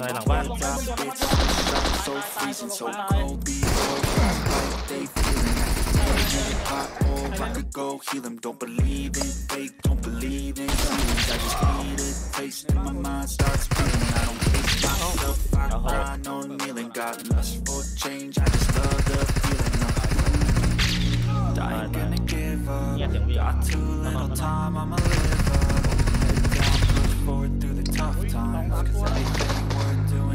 ซอยหลังบ้าน Drop it's drop so freezing, so cold. Behold, like they feeling that. Need it hot or I could go heal 'em. Don't believe in fake, don't believe in feelings. I just need a taste and my mind starts feeling. I don't hate myself, I cry, no kneeling. Got lust for change, I just love the feeling. of I ain't gonna give up. เงียบเสียงวิ่ง Got too little time, I'ma live up. Head down, push forward through the tough times. Cause everything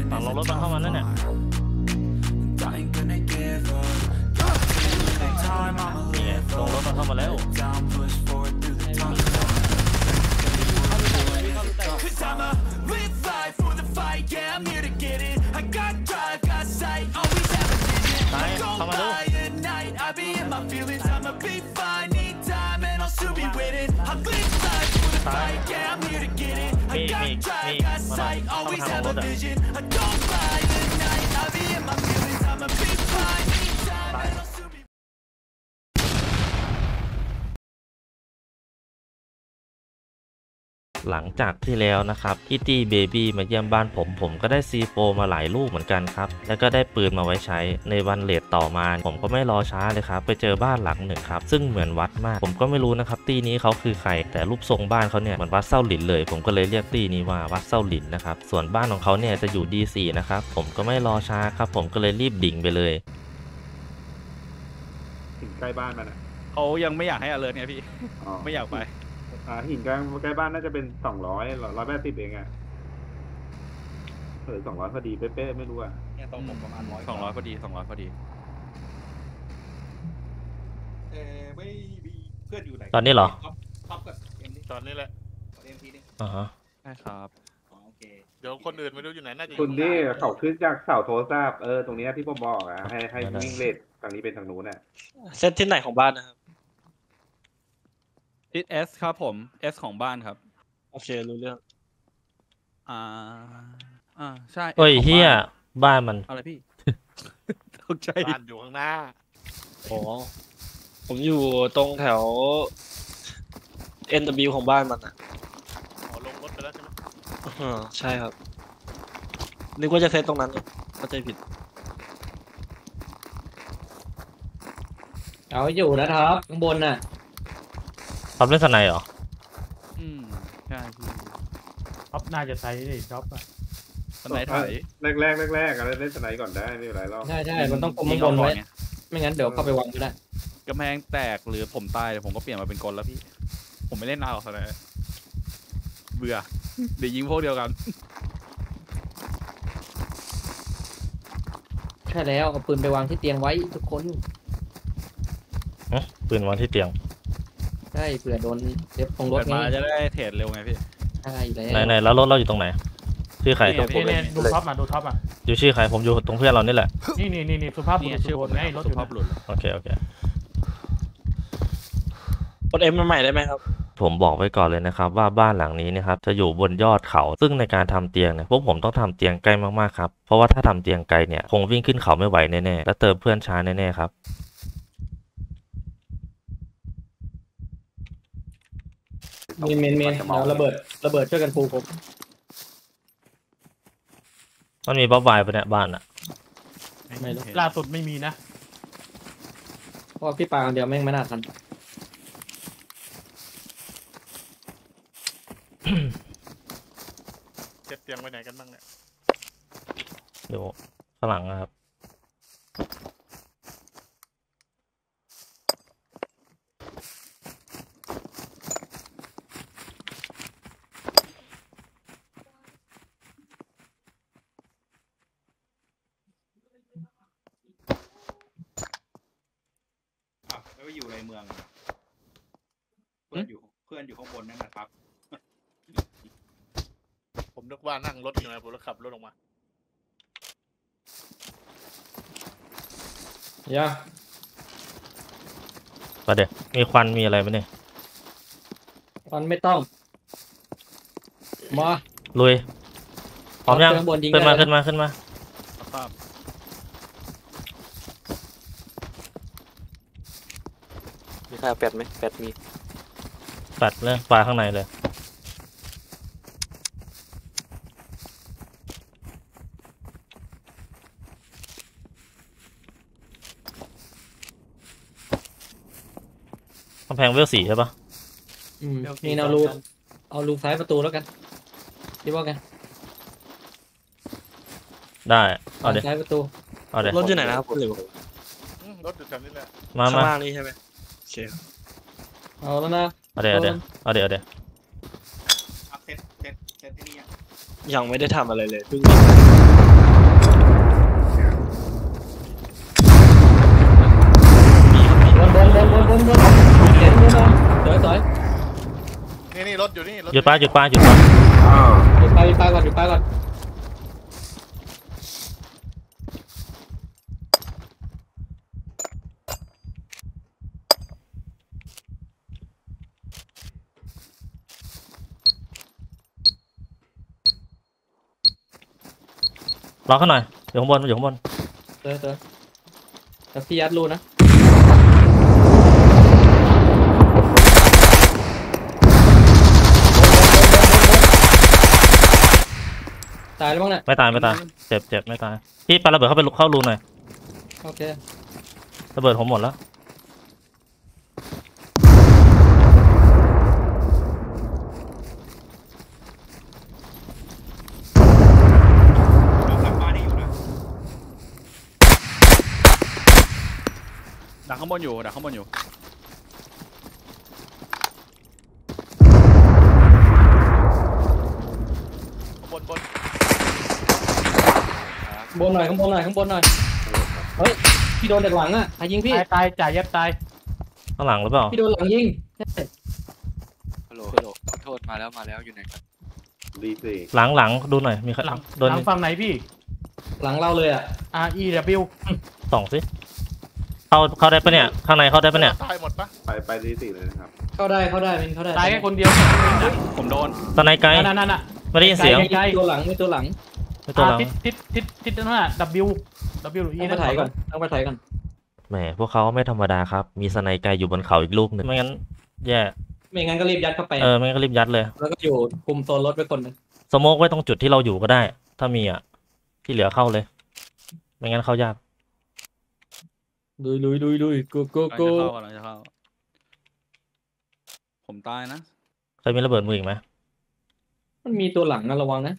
worth doing ฝั่ง is ลง a รถมันเข้ามานั่นเนี่ย and I ain't gonna give up. Got too little time, I'ma นี่ไง live ลงรถ up. มันเข้ามาแล้ว Head down, push forward through the tough times. Cause I'ma live life for the fight, yeah, I'm here to get it. I got drive, got sight, always have a vision. ซ้าย Don't เข้ามาดู lie at night, I be in my feelings, I'ma be fine, need time, and I'll soon be winning. I live life for the fight, yeah, I'm here to get it. I Me, got me, drive, me. got Come on, sight, come always on, have a hold up. vision. I หลังจากที่แล้วนะครับอีตี้เบบี้มาเยี่ยมบ้านผม ผมก็ได้ซีโฟมาหลายลูกเหมือนกันครับ แล้วก็ได้ปืนมาไว้ใช้ในวันเลทต่อมา ผมก็ไม่รอช้าเลยครับ ไปเจอบ้านหลังหนึ่งครับ ซึ่งเหมือนวัดมาก ผมก็ไม่รู้นะครับตีนี้เขาคือใคร แต่รูปทรงบ้านเขาเนี่ยเหมือนวัดเส้าหลินเลย ผมก็เลยเรียกตีนี้ว่าวัดเส้าหลินนะครับ ส่วนบ้านของเขาเนี่ยจะอยู่ D4 นะครับ ผมก็ไม่รอช้าครับ ผมก็เลยรีบดิ่งไปเลยหินใกล้บ้านมันอะเขายังไม่อยากให้ alert ไงพี่อ๋อไม่อยากไป อ่าหินกลางใกล้บ้านน่าจะเป็นสองร้อยร้อยแปดสิบเองอะเออสองร้อยพอดีเป๊ะๆไม่รู้อะเนี่ยต้องผมประมาณร้อยสองร้อยพอดีสองร้อยพอดีเออไม่มีเพื่อนอยู่ไหนตอนนี้เหรอ ท็อปท็อปกับเอ็มดิตอนนี้แหละเอ็มทีนี่อ่าฮะใช่ครับอ๋อโอเคเดี๋ยวคนอื่นไม่รู้อยู่ไหนน่าจะอยู่คุณนี่ข้างหน้าเขาขึ้นจากเสาโทรศัพท์เออตรงเนี้ยที่ผมบอกอะให้ให้ได้วิ่งเลททางนี้เป็นทางนู้นอะเซตที่ไหนของบ้านนะครับ ทิศ S ครับผม S ของบ้านครับ โอเค รู้เรื่อง อ่า อ่า ใช่ S เฮ้ยของเฮียบ้านบ้านมัน อะไรพี่ ตกใจ บ้านอยู่ข้างหน้าอ๋อผมอยู่ตรงแถว NW ของบ้านมันอะอ๋อลงรถไปแล้วใช่ไหมอ่าใช่ครับ นึกว่าจะเซตตรงนั้นเข้าใจผิด เอาอยู่นะครับข้างบนน่ะ ท็อปเล่นสไนเหรอ อืมใช่พี่ท็อปน่าจะใช้ดิท็อปอะสไนด์ถ่ายแรกแรกแรกแรกๆอะไรเล่นสไนด์ก่อนได้ไม่เป็นไรหรอกใช่ใช่มันต้องกลมยิข้างงบเอานก่อไว้นไงไม่งั้นเดี๋ยวเข้าไปวางไม่ได้กำแพงแตกหรือผมตายเดี๋ยวผมก็เปลี่ยนมาเป็นกลแล้วพี่ ผมไม่เล่นนานหรอกสไนด์เบื่อ เดี๋ยวยิงพวกเดียวกันใช่แล้วเอาปืนไปวางที่เตียงไว้ทุกคน ปืนวางที่เตียงใช่เผื่อโดนเด็บตรงรถเกิดไงมาจะได้เทรดเร็วไงพี่ ใช่แล้วไหนไหนแล้วรถเราอยู่ตรงไหนชื่อใครนี่ไงพี่เนี่ยเนี่ยดูท็อปอะดูท็อปอะอยู่ชื่อใครผมอยู่ตรงเพื่อนเรานี่แหละนี่นี่นี่นี่สุภาพบุนี่รุษชื่อสุผดมไงรถอสุยู่ภาพนะบุรุษโอเคโอเคกดเอ็มมาใหม่ได้ไหมครับ ผมบอกไว้ก่อนเลยนะครับ ว่าบ้านหลังนี้นะครับจะอยู่บนยอดเขา ซึ่งในการทำเตียงเนี่ยพวกผมต้องทำเตียงใกล้มากๆครับเพราะว่าถ้าทำเตียงไกลเนี่ยคงวิ่งขึ้นเขาไม่ไหวแน่ๆและเติมเพื่อนช้าแน่ๆครับ เมนเมนเมนเดี๋ยวระเบิดระเบิดช่วยกันปูผมมันมีบ๊อบไวายปะเนี่ยบ้านอะไม่รู้ล่าสุดไม่มีนะเพราะว่าพี่ปาคนเดียวแม่งไม่น่าทันเจ็บเตียงไปไหนกันบ้างเนี่ยอยู่ข้างหลังนะครับ อะแล้ว อยู่ในเมืองอะเพื่อนอยู่เพื่อนอยู่ข้างบนนั่นนะครับ ผมนึกว่านั่งรถอยู่ไงผมเลยขับรถออกมาย่าประเดี๋ยวมีควันมีอะไรไหมเนี่ยมันไม่ต้อง มาลุยพร้อมยังข้างบนยิงขึ้นมาได้ขึ้นมาขึ้นมา ครับ แปดไหมแปดมีแปดเลยปลาข้างในเลย กำแพงเวลสีใช่ปะอืมนี่เอารูเอารูซ้ายประตูแล้วกันที่ว่กันได้เอาเดี๋ยวซ้ายประตูเอาเดี๋ยวรถอยู่ไหนนะครับคุณหลิวรถอยู่แถวนี้แหละมาข้างล่างนี่ใช่ไหม โอเคครับเอาแล้วนะเอาเดี๋ยวเอาเดี๋ยวเอาเดี๋ยวเอาเดี๋ยวอัพเซตเซตเซตที่นี่อะยังไม่ได้ทำอะไรเลยเพิ่งบนบนบนบนบนบนเห็นบนบนสวยสวยนี่นี่รถอยู่นี่รถหยุดป้าหยุดป้าหยุดป้าหยุดไปหยุดไปก่อนหยุดไปก่อน รอเขาหน่อยอยู่ข้างบนอยู่ข้างบนเจอเจอแต่พี่ยัดรูนะตายแล้วมั้งเนี่ยไม่ตายไม่ตายเจ็บเจ็บไม่ตายพี่ปาระเบิดเข้าไปเข้ารูหน่อยโอเคระเบิดผมหมดแล้ว รอบหลังบ้านนี่อยู่นะ ดัก ข้างบนอยู่ดักข้างบนอยู่บนบนข้างบนหน่อยข้างบนหน่อยข้างบนหน่อยเฮ้ยพี่โดนจากหลังอะใครยิงพี่ตายตายจ่ายยัดตายข้างหลังหรือเปล่าพี่โดนหลังยิงใช่ฮัลโหลฮัลโหลขอโทษมาแล้วมาแล้วอยู่ไหนครับดีสี่หลังหลังดูหน่อยมีใครหลังโดนหลังฝั่งไหนพี่ หลังเราเลยอะ R E W ส่องสิ เข้าเข้าได้ปะเนี่ย ข้างในเข้าได้ปะเนี่ยตายหมดปะไปไปดีสี่เลยนะครับเข้าได้เข้าได้มินเข้าได้ตายแค่คนเดียวผมโดนตอนไหนไกลนั่นนั่นน่ะไม่ได้ยินเสียงไกลๆตัวหลังไม่ตัวหลังไม่ตัวหลังทิศทิศทิศทิศนั่นน่ะ W W หรือ E ต้องไปถ่ายก่อนต้องไปถ่ายก่อนแหมพวกเขาไม่ธรรมดาครับ มีสไนไกลอยู่บนเขาอีกลูกหนึ่งไม่งั้นแย่ไม่งั้นก็รีบยัดเข้าไปเออไม่งั้นก็รีบยัดเลย แล้วก็อยู่คุมโซนรถไว้คนหนึงสโมกไว้ตรงจุดที่เราอยู่ก็ได้ ถ้ามีอะที่เหลือเข้าเลย ไม่งั้นเข้ายาก ลุยลุยลุยลุยกูกูกำลังกูจะเข้ากำลังจะเข้า ผมตายนะเคยมีระเบิดมืออีกไหมมันมีตัวหลังนะระวังนะ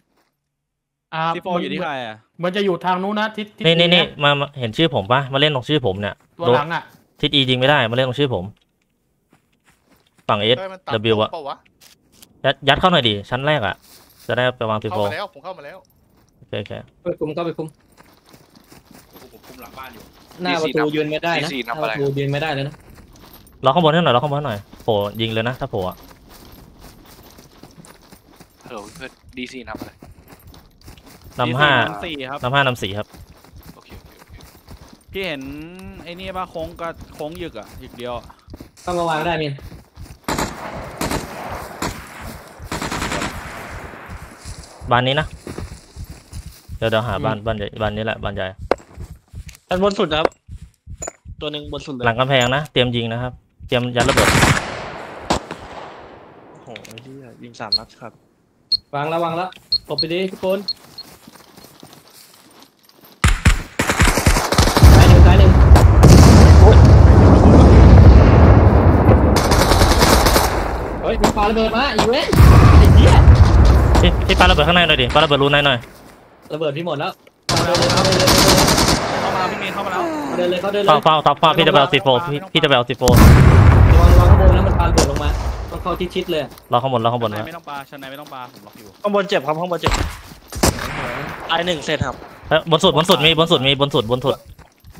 อ่าซีโฟอยู่ที่ใครอะมันจะอยู่ทางนู้นนะทิศทิศนี่นี่ E นี่ะมามาเห็นชื่อผมปะมาเล่นตรงชื่อผมเนี่ยตัวหลังอะทิศอียิงไม่ได้มาเล่นตรงชื่อผม ฝั่ง S เฮ้ยมันตัด W อะเปล่าวะยัดยัดเข้าหน่อยดิชั้นแรกอะ จะได้ไปวาง C4 เข้ามาแล้วผมเข้ามาแล้วโอเคโอเคไปคุมก็ไปคุม ผมคุมหลังบ้านอยู่ หน้าประตูยืนไม่ได้นะหน้าประตูยืนไม่ได้เลยนะรอข้างบนให้หน่อยรอข้างบนให้หน่อยโผล่ยิงเลยนะถ้าโผล่อะฮัลโหลเพื่อน DC นำอะไรนำห้านำสี่ครับนำห้านำสี่ครับโอเคโอเคโอเคพี่เห็นไอ้นี่ป่ะโค้งก็โค้งหยึกอะหยึกเดียวอะเข้ามาวางได้มินบ้านนี้นะเดี๋ยวเดี๋ยวหาบ้านบ้านใหญ่บ้านนี้แหละบ้านใหญ่อันบนสุดนะครับ ตัวหนึ่งบนสุดเลยหลังกำแพงนะ เตรียมยิงนะครับ เตรียมยัดระเบิดโอ้โหเหี้ยยิงสามนัดครับ วางแล้ววางแล้วหลบไปดิทุกคนซ้ายหนึ่งซ้ายหนึ่งเฮ้ยมีปาระเบิดมาอีเวนต์ไอ้เหี้ยพี่พี่ปาระเบิดข้างในหน่อยดิปาระเบิดรูในหน่อย ระเบิดพี่หมดแล้วเอาเดินเลยเอาเดินเลย เอาเดินเลยเขาเดินเลเฝ้ายเฝ้าท็อปเฝ้าพี่จะไปเอาซีโฟพี่พี่จะไปเอาซีโฟระวังระวังข้างบนนะมันปาระเบิดลงมาต้องเข้าชิดๆเลยรอข้างบนรอข้างบชั้นนในนะไม่ต้องปลาชั้นในไม่ต้องปลาผมล็อกอยู่ข้างบนเจ็บครับข้างบนเจ็บตายหนึ่งเซตครับเอ้ยบนสุดบนสุดมีบนสุดมีบนสุดบนสุด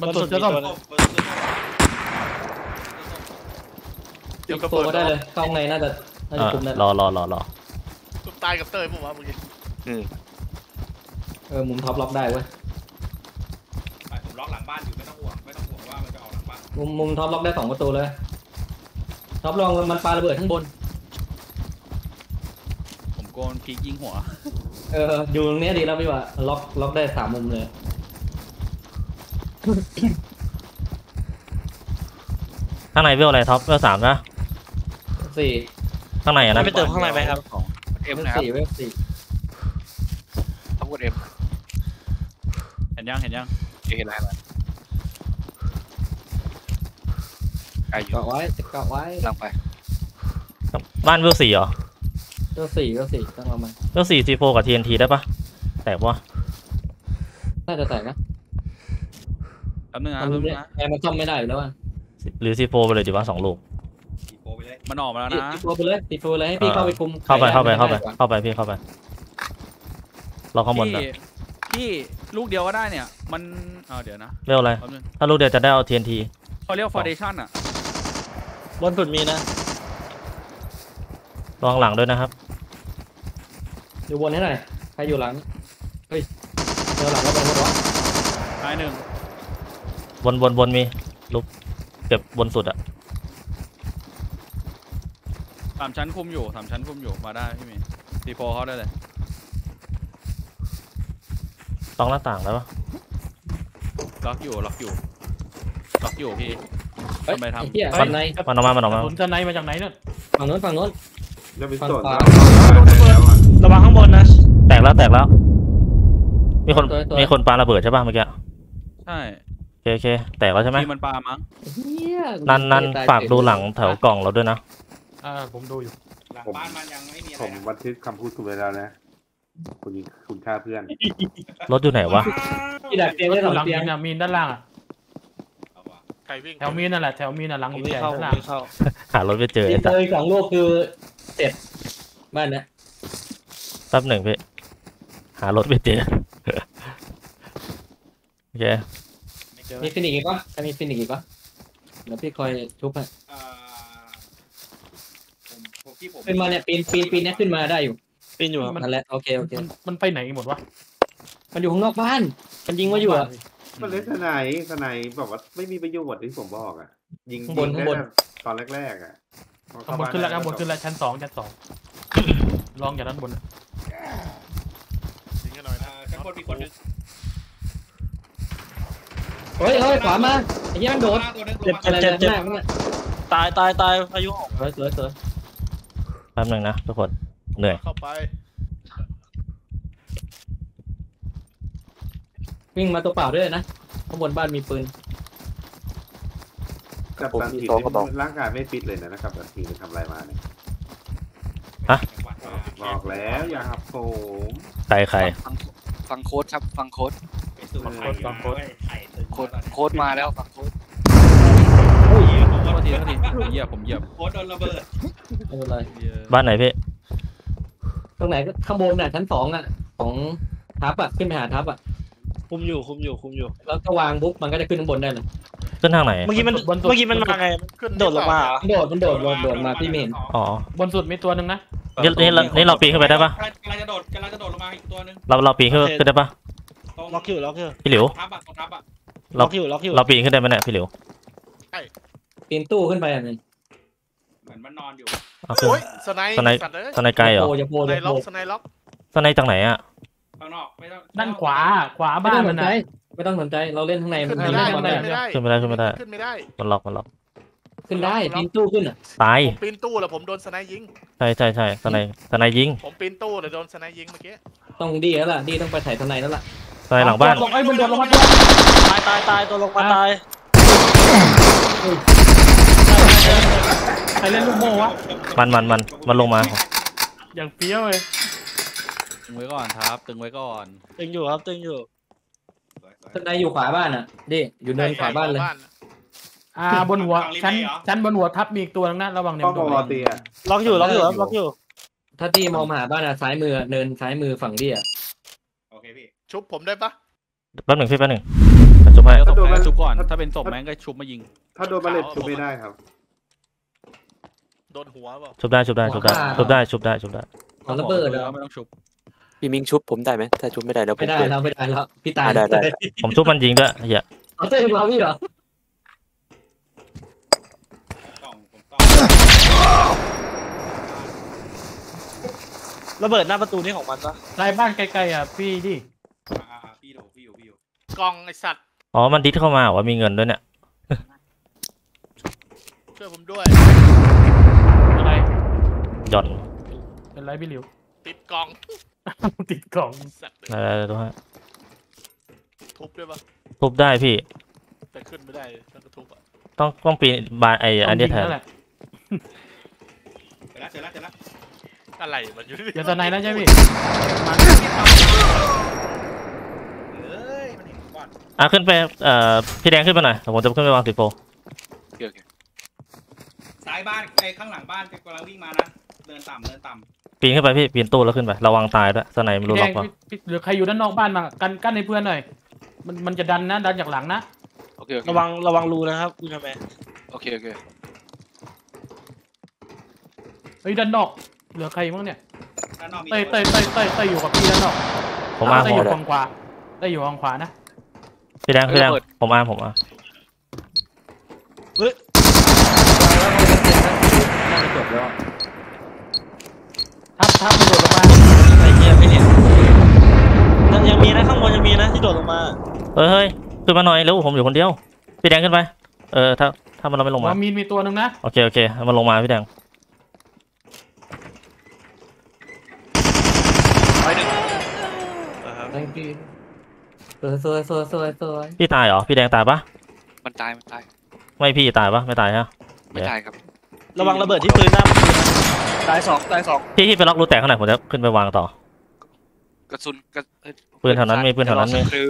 มันสุดจะต้องบนสุดเดี๋ยวอีกระโฟเบิดก็ได้เลยเข้าข้างในน่าจะน่าเอจะอคุมได้รอรอรอรอตายกับเต้ยผมว่าเมื่อกี้เออมุมท็อปล็อกได้เว้ยไปผมล็อกหลังบ้านอยู่ไม่ต้อง มุมมุมท็อปล็อกได้สองประตูเลยท็อปลองมันปาระเบิดข้างบน ผมโดน peek ยิงหัว เอออยู่ตรงเนี้ยดีแล้วพี่ว่าล็อกล็อกได้สามมุมเลยข้างในเวลอะไรท็อปเวลสามนะสี่ข้างในอะนะไปเติมข้างในไหมครับ M level นะครับสี่ level สี่ต้องกด Mเห็นยังเห็นยังเห็นอะไรแล้ว ไกลอยู่เกาะไว้เกาะไว้ลังไปบ้านเวลสี่เหรอก็สี่ก็สี่ต้องเอามาเวลสี่ซีโฟกับ TNT ได้ปะแตกปะน่าจะแตกนะแป๊บนึงนะมันแป๊บนึไม่งนะแอร์มันซ่อมไม่ได้อยู่แล้วอะหรือซีโฟไปเลยดีวะสองลูกตีโปไปเลยมันออกมาแล้วติดนะตัวไปเลยติดตัวเลยให้พี่เข้าไปคุมเข้าไปเข้าไปเข้าไปด้กว่เข้าไปพี่เข้าไปเราข้างบนพี่นะพี่ลูกเดียวก็ได้เนี่ย มันเอาเดี๋ยวนะเร็วเลยแป๊บนึงถ้าลูกเดียวจะได้เอา TNT เขาเรียกฟอร์เดชั่นอะ บนสุดมีนะลองหลังด้วยนะครับอยู่บนให้หน่อยใครอยู่หลังเฮ้ยเดี๋ยวหลังก็บนหมดวะท้ายหนึ่งบนบนบนมีลูกเก็บบนสุดอะสามชั้นคุมอยู่สามชั้นคุมอยู่มาได้พี่เมย์ตีโฟเขาได้เลยต้องหน้าต่างแล้วปะล็อกอยู่ล็อกอยู่ล็อกอยู่พี่ เฮ้ยทำไมทำไอ้เหี้ยเฮ้ยฝั่งในมันออกมา มันออกมาสนจะไหนมาจากไหนเนี่ยฝั่งโน้นฝั่งโน้นจะเป็นฝั่งโซนขวาแล้วอะระวังข้างบนนะแตกแล้วแตกแล้ว มีคนตัวตัว มีคนปาระเบิดใช่ป่ะเมื่อกี้ใช่โอเคโอเคแตกแล้วใช่ไหมทีมันปลามั้งเหี้ยนันนันตยฝากดูหลังแถวกล่องเราด้วยนะอ่าผมดูอยู่หลังบ้านมันยังไม่มีอะผไรมนะบันทึกคำพูดคุณไว้แล้วนะ คุณยิงคุณฆ่าเพื่อน รถอยู่ไหนวะพี่ดักเตียงไว้สองหลังเตีมียงนอะมีนด้านล่างอะเอาวะ ใครวิ่งแถวมีนนั่นแหละแถวมีนอะหลังผมหินไม่ใหญ่เข้าผด้านมล่างไม่เข้าหารถไม่เจอตีไอ้สัสเลยสองลูกคือเสร็จบ้านเนี้ยแป๊บหนึ่งพี่ หารถไม่เจอ โอเค ไม่เจอมีฟินิกส์อีกปะถ้ามีฟินิกส์อีกปะเดี๋ยวพี่คอยชุบให้เอ่อผมผมที่ผมขึ้นมาเนี่ยปีนปีนปีนเนี้ยขึ้นมาได้อยู่ปีนอยู่ครับนั่นแหละโอเคโอเคมันมันไปไหนหมดวะมันอยู่ข้างนอกบ้าน มันยิงว่าอยู่อะ มันเล่นสไนด์สไนด์บอกว่าไม่มีประโยชน์ที่ผมบอกอะ ยิงข้างบนยิข้างบน ได้ตอนแรกๆอะพอข้างเข้บนขึ้นแล้วได้ข้างบนขึ้นแล้วชั้นสองชั้นสองลองจากด้านบนอะยิงกันหน่อยเอ่นะอชั้นบนมีคนหนึงเฮ้ยเฮ้ยขวามาไอ้เหี้ยมันโดดลงมาตัวหนึงลงเจ็บมาเจ็บเจ็บเจ็บหน้าข้างหน้าตายตายตายพายุออกสวยสวยสวยแป๊บหนึ่งนะทุกคนเหนื่อยเข้าไป วิ่งมาตัวเปล่าด้วยนะข้างบนบ้านมีปืน กับตันทีนี่ร่างกายไม่ฟิตเลยนะนะครับตันทีไปทำอะไรมาเนี่ยฮะจังหวัดมาบอกแล้วอย่าหับผมใครใครฟังฟังโค้ดครับ ฟังโค้ดไปสู่ไข่มาเว้ยไข่ตึงโค้ดแล้วตอนนี้โค้ดมาแล้วฟังโค้ดเหี้ยผมโทว่าษทีโทษทีผมเหยียบผมเหยียบโค้ดโดนระเบิดไม่เป็นไรเหยียบบ้านไหนพี่ตรงไหนก็ข้างบนน่ะชั้นสองอะของทับอะขึ้นไปหาทับอะ คุมอยู่คุมอยู่คุมอยู่แล้วก็วางปุ๊บมันก็จะขึ้นข้างบนได้เลยขึ้นทางไหน เมื่อกี้มันเมื่อกี้มันมาไงขึ้นโดดลงมาเหรอมันโดดมันโดดโดดโดดมาพี่เมนอ๋อบนสุดมีตัวหนึ่งนะนี่นี่เรานี่เราปีนขึ้นไปได้ปะกำลังกำลังจะโดดกำลังจะโดดลงมาอีกตัวหนึงเราเราปีนขึ้นขึ้นได้ปะตรงล็อกอยู่ล็อกอยู่พี่หลิว ทับอะตรงทับอะเราล็อกอยู่ล็อกอยู่เราปีนขึ้นได้ไหมเนี่ยพี่หลิวปีนตู้ขึ้นไปอะนี่เหมือนมันนอนอยู่เอาขึ้น โอ้ยสไนด์สไนด์ สัตว์เลยสไนไกลเหรอโปอย่าโปสอไนย่าด์โปล็อกสไนด์ล็อกสไนจากไหนอะข้างนอกไม่ต้องด้านขวาขวาไม่บ้าต้นองสมันนใจ นะไม่ต้องสนใจ เราเล่นข้างในมัขึ้นนมีไม่ได้เล่นมันข้างในขึ้นไม่ได้ขึ้นไม่ได้ขึ้นไม่ได้ ขึ้นไม่ได้มันล็อกมันล็อกขึ้นได้ปีนตู้ขึ้นอะ ตายผมปีนตู้แล้วผมโดนสไนด์ยิง ใช่ใช่ใช่สไนสไนยิงผมปีนตู้เลยโดนสไนด์ยิงเมื่อกี้ ต้องดีแล้วล่ะ ดีต้องไปถ่ายข้างในแล้วล่ะสไนหลังบ้านลงไอ้ยมันโดดลงมาตายตายตายตัวลงมาตายใครเล่นลูกโม่วะมันมันมันมันลงมาอย่างเฟี้ยวเลย ตึงไว้ก่อนครับ ตึงไว้ก่อนตึงอยู่ครับตึงอยู่ข้างในอยู่ขวาบ้านอะดิอยู่เนินขวาบ้านเลยอ่าบนหัวชั้นชั้นบนหัวทับมีอีกตัวหนึงนะระวังเนี่ยต้องมันมโดองดรอตีอะล็อกอยู่ล็อกอยู่ครับล็อกอยู่ ถ้าที่มองมาหาบ้านอะซ้ายมือเนินซ้ายมือฝั่งดิอะโอเคพี่ชุบผมได้ปะแป๊บหนึ่งพี่แป๊บหนึ่งจุ๊บให้แล้วศพแม่งชุบก่อนถ้าเป็นศพแม่งก็ชุบมายิง ถ้าโดนบาเลตชุบไม่ได้ครับโดนหัวเปล่าชุบได้ชุบได้ชุบได้ชุบได้ชุบได้ชุบได้เอาระเบิดแล้อะวไม่ต้องชุบ พี่มิงชุบผมได้ไหมถ้าชุบไม่ได้เดี๋ยวผไม่มได้เกิด แล้วไม่ได้แล้วพี่ตายอะได้ได้ ผมชุบมันยิงด้วยเฮียเอาเต้นเราพี่เหรอกล่องผมต้องระเบิดหน้าประตูนี่ของมันปะลายบ้านไกลๆอะพี่ดิอ่าอ่าอ่าพี่ดูพี่อยู่พี่อยู่กล่องไอสัตว์อ๋อมันดิสเข้ามาว่ามีเงินด้วยเนี่ยช่วยผมด้วย อะไรหย่อนเป็นไรพี่หลิวติดกล่อง ติดกล่องสัตว์เลยอะไรตัวฮะทุบด้วยปะทุบได้พี่ แต่ขึ้นไม่ได้ต้องกระทุบอะต้องต้องปีนบานไออันเนี้ยแทนต้งยิงแล้วหละเจอแล้วเจอแล้วเจอแล้วอะไรมันอยู่เดี๋ยวตอนไหนแล้วใช่ไหมพี่เอ้ยมันเห็นก่อนอะขึ้นไปเอ่อพี่แดงขึ้นไปหน่อยเดี๋ยวผมจะขึ้นไปวางสิโปโอเคโอเคซ้ายบ้านไอ้ข้างหลังบ้านกำลังวิ่งมานะเดินต่ำเดินต่ำ ปีนขึ้นไปพี่ปีนตู้แล้วขึ้นไประวังตายด้วยสไนไม่พี่รู้แดล็องกปะพี่พี่หรือใครอยู่ด้านนอกบ้านมากันกั้นให้เพื่อนหน่อย มันมันจะดันนะดันจากหลังนะโอเคโอเคระวังระวังรูนะครับคุณทำไมโอเคโอเคเฮ้ยด้านนอกเหลือใครบ้างเนี่ยด้านนอกมีเต้ยเต้ยเต้ยเต้ยเต้ยอยู่กับพี่ด้านนอกผมอ้างเต้ยผอมยู่ฝั่งขวาเต้ยอยู่ฝั่งขวานะพี่แดงพี่แดงผมอ้างผมอ้างน่าจะจบแล้ว ทับทับมันโดดลงมาไอ้เหี้ยไม่เนี่ยยังยังมีนะข้างบนยังมีนะที่โดดลงมาเฮ้ยเฮ้ยขึ้นมาหน่อยเร็วผมอยู่คนเดียว พี่แดงขึ้นไป เออถ้าถ้ามันเราไม่ลงมาว่ามีนมีตัวหนึ่งนะ โอเคโอเคให้มันลงมาพี่แดงนะครับ thank you สวยสวยสวยสวยสวยพี่ตายเหรอพี่แดงตายปะมันตายมันตายไม่พี่ตายปะไม่ตายฮะ ไม่ตายครับระวังระเบิดที่ปืนหน้าประ ตูนะตายสองตายสองพี่พี่ไปล็อกรูแตกข้างไหนผมจะขึ้นไปวางต่อ กระสุนกระเอ้ยปืนแถวนั้นมีปืนแถวนั้นมี คือ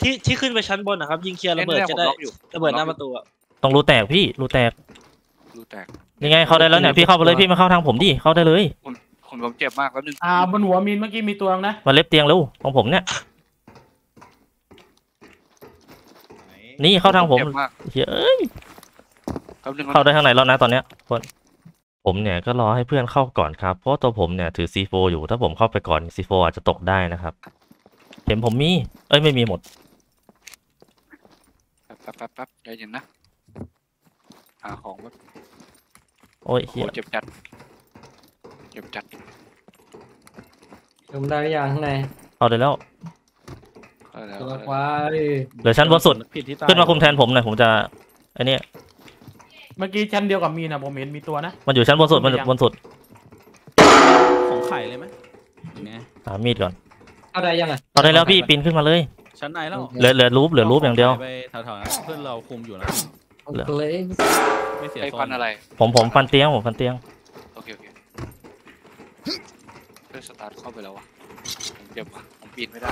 ที่ที่ขึ้นไปชั้นบนนะครับ ยิงเคลียร์ระเบิดเนี่ยจะผมได้ล็อกอยู่ระเบิดหน้าประตูอะต้องรูแตกพี่รูแตกรูแตกยังไงเข้าได้แล้วเนี่ยพี่เข้าไปเลยพี่มาเข้าทางผมดิเข้าได้เลยผมผมเจ็บมากแล้วนึงอ่าบนหัวมีนเมื่อกี้มีตัวนึงนะมาเล็บเตียงเร็วของผมเนี่ยไหนนี่เข้าทางผมเจ็บมากเฮ้ย แป๊บนึงนะเข้าได้ข้างในแล้วนะตอนเนี้ยคน ผมเนี่ยก็รอให้เพื่อนเข้าก่อนครับ เพราะว่าตัวผมเนี่ยถือ C4 อยู่ ถ้าผมเข้าไปก่อน C4 อาจจะตกได้นะครับเห็นผมมี เอ้ยไม่มีหมด แป๊บแป๊บแป๊บแป๊บใจเย็นนะ หาของแบบโอ้ยโอ้เฮียเจ็บจัด เจ็บจัดทำได้หรือยังข้างในเข้าได้แล้วเข้าแล้วตัวเข้าควาแล้วยเหลือชั้นบนสุด ผิดที่ตายขึ้นมาคุมแทนผมหน่อยผมจะไอ้นี่ เมื่อกี้ชั้นเดียวกับมีนนะผมเห็นมีตัวนะ มันอยู่ชั้นบนสุดมันอยู่บนสุดของไข่เลยไหมไงหามีดก่อนเข้าได้ยังอะเข้าได้แล้วพี่ปีนขึ้นมาเลย ชั้นในแล้วเหลือเหลือรูปเหลือรูปอย่างเดียวไปแถวๆนั้นเพื่อนเราคุมอยู่นะเหลือเกรซไม่เสียไอ้โซฟันนอะไร ผมผมฟันเตียงผมฟันเตียงโอเคโอเคเพื่อนสตาร์ทเข้าไปแล้ววะผมเจ็บว่ะผมปีนไม่ได้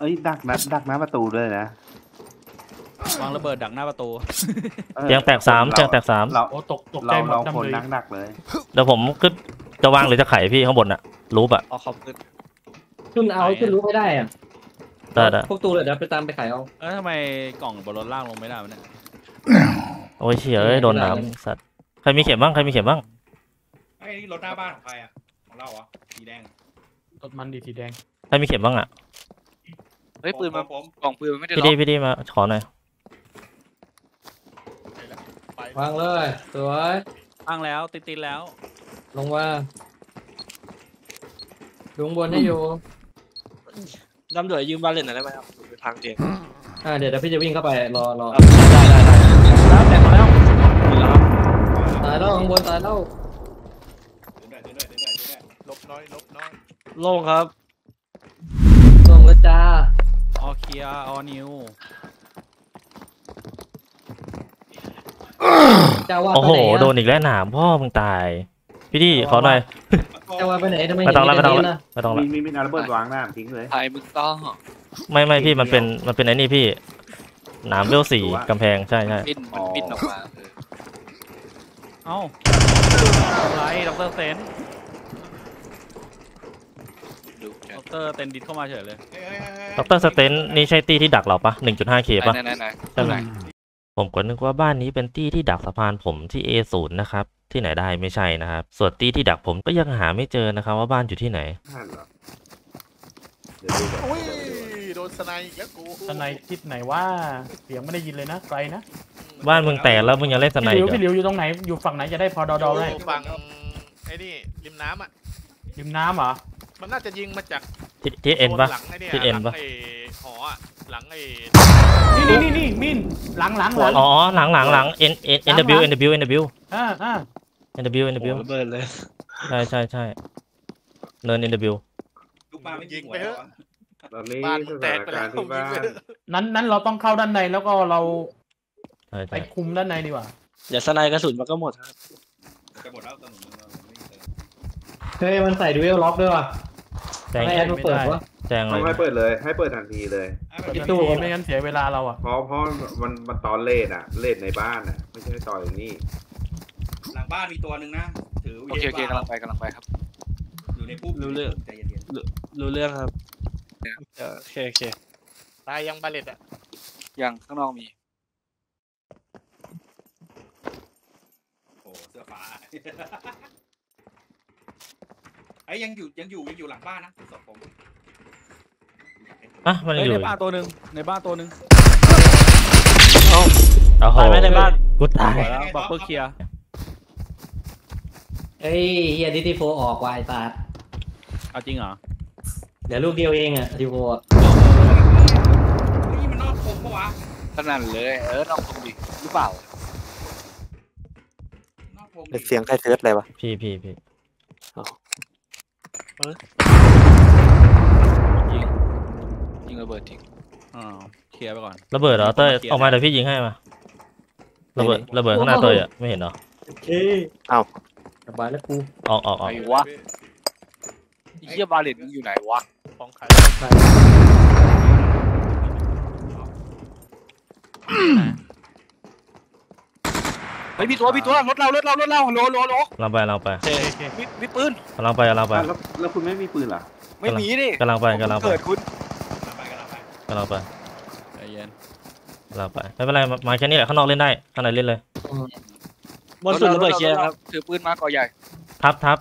เอ้ยดักนะดักหน้าประตูด้วยนะ วางระเบิดดักหน้าประตูออเตียงแตกสามเตียงแตกสามเราโอ้ตกตกใจเราหมดเราดำคนเลยนั่งดักเลย เดี๋ยวผมขึ้นจะวางหรือจะไขพี่ข้างบนอะรูปอะออกขอบคุณขึ้นเอาขึ้นรู้ไม่ได้อะได้ได้พวกตูเลยเดี๋ยวไปตามไปขายเอา เอ้ยทำไมกล่องบนรถล่างลงไม่ได้วะเนี่ยโอ้ยเฉียเอ้ยโดนน้ำสัตว์ใครมีเข็มบ้างใครมีเข็มบ้างไอ้นี่รถหน้าบ้านของใครอะ ของเราเหรอสีแดงรถมันดีสีแดงใครมีเข็มบ้างอะเฮ้ยปืนมันผมกล่องปืนมันไม่ได้พี่ล็ดีอกพี่ดีมาขอหน่อย ไป วางเลยสวยอ้างแล้วติดติดๆแล้ว ลงมาลงบนให้อยู่ดำเดือดยืมบาเลนหน่อยได้ไหมครับอยู่ทางเตียงอ่าเดี๋ยวเดี๋ยวพี่จะวิ่งเข้าไปรอรอครับได้ได้ได้แล้วแต่มาแล้วหมดแล้วครับตายแล้วข้างบนตายแล้วเดินด้วยเดินด้วยเดินด้วยเดินด้วยลบน้อยลบน้อยโล่งครับลงแล้วจ้าออเคียออนิว เจ้าว่าโอ้ไปโหไหนอะโดนอีกแล้วหนามพ่อมึงตาย พี่ดีขอหน่อยเจ้าว่าไปไหนทำไมไม่ต้องละเห็ไม่นต้องแต่ละนี้นะไม่ต้องละมีมีมีเอาระเบิดวางหน้าทิ้งเลยไทยมึงต้องไม่ไม่พี่มันเป็นมันเป็นไอ้นี่พี่หนามเวลสี่กำแพงใช่ใช่ปิ้นมันปิ้นออกมาเออเอ้าอะไรดรเซนดูแกดรเซนดิดเข้ามาเฉยเลยเฮ้ยเฮ้ยเฮ้ยเฮ้ยดรสเตนนี่ใช่ตี้ที่ดักเราปะ1.5 k ปะไหนไหนไหนใช่ไหมไหน ผมก็นึกว่าบ้านนี้เป็นตี้ที่ดักสะพานผมที่ A0 นะครับ ที่ไหนได้ไม่ใช่นะครับ ส่วนตี้ที่ดักผมก็ยังหาไม่เจอนะครับ ว่าบ้านอยู่ที่ไหนนั่นเหรอเดี๋ยวดูก่อนอุ้ยเดี๋ยวดูโดนสไนด์อีกแล้วกูสไนทิศไหนว่าเสียงไม่ได้ยินเลยนะไกลนะบ้านมึงแตกแล้วมึงยังเล่นสพี่ไนหลิอีวกเหรพี่อหลิวอยู่ตรงไหนอยู่ฝั่งไหนจะได้พอเดาๆได้อยู่ฝั่งไอ้นี่ริมน้ำอะริมน้ำเหรอ มันน่าจะยิงมาจากที่ที่เอ็นปะโซหลังไอ้เนี่ยที่เอ็นหลัปะงไอ้หออะหลังไอ้นี่นี่นี่นี่มินหลังหลังหลังอ๋อหลังหลังหลัง N N N W N W N W อ่าอ่า N W N โอ้ W โหระเบิดเลยใช่ใช่ใช่เนิน N W ลูกปลาไม่ยิยิงงหัวไปเถแล้วอะอะตอนนี้บ้านสแตถากนไปกาแล้รวณ์ที่บ้าน นั้นนั้นเราต้องเข้าด้านในแล้วก็เราใช่ไปใช่คุมด้านในดีกว่าอย่าสไนด์กระสุนมันก็หมดครับจะหมดแล้วสนุนเราไม่มีเติมเฮ้ยมันใส่ดูเอลล็อกด้วยว่ะแจ้งให้แอดมาเปิดวะ แจ้งเลต้องยให้เปิดเลย ให้เปิดทันทีเลยอะแบบคิดนี้ตู้ไม่งั้นเสียเวลาเราอะ เพราะเพราะมันมันตอนเลดอะเลดในบ้านอะไม่ใช่ตอนอย่างนี้หลังบ้านมีตัวหนึ่งนะ ถือโอเคโอเคเยกำอะลังไปกำลังไปครับ อยู่ในปุ๊บรู้เรื่อง ใจเย็นรู้เรื่องครับเออโอเคโอเคตายยังบาเลตอะยังข้างนอกมี ๆโอ้เสื้อฟ้า ไอ้ยยังอยู่ยังอยู่ยังอยู่หลังบ้านนะศพผมอะมันเฮ้ยอยู่ในบ้านตัวหนึ่งในบ้านตัวหนึ่งโอ้โหตายไหมในบ้านกูตายสวยแล้วบัฟเฟอร์เคลียร์เฮ้ยเฮียดิติโฟออกว่ะไอ้ตาดเอาจริงเหรอเดี๋ยวลูกเดียวเองอะดิโฟอะนี่มันนอกผมปะวะขนาดเลย เออนอกตรงดิหรือเปล่านอกผมเสียงใครเซิร์ชอะไรวะพี่พี่พี่ ยิงยิงระเบิดทิ้งอ่าเคลียร์ไปก่อน ระเบิดเหรอเต้ยเคลียร์ออกมาเดี๋ยวพี่ยิงให้มาระเบิดระเบิดข้างหน้าเต้ยอะไม่เห็นเหรอโอเคเอ้าสบายแล้วกูออกออกออกไอ้วะไอ้เหี้ยบาเลตมึงอยู่ไหนวะของใคร เฮ้ยพี่ตัวพี่ตัวรถเรารถเรารถเราโหลโหลโหลเราไปเราไปโอเคโอเคมีมีปืนกำลังไปกำลังไปแล้วแล้วคุณไม่มีปืนเหรอไม่มีนี่กำลังไปกำลังไปเกิดคุณกำลังไปกำลังไปกำลังไปใจเย็นกำลังไปไม่เป็นไรมามาแค่นี้แหละข้างนอกเล่นได้ข้างในเล่นเลยบนสุดระเบิดเคลียร์ครับถือปืนมาก่อใหญ่ทับทับ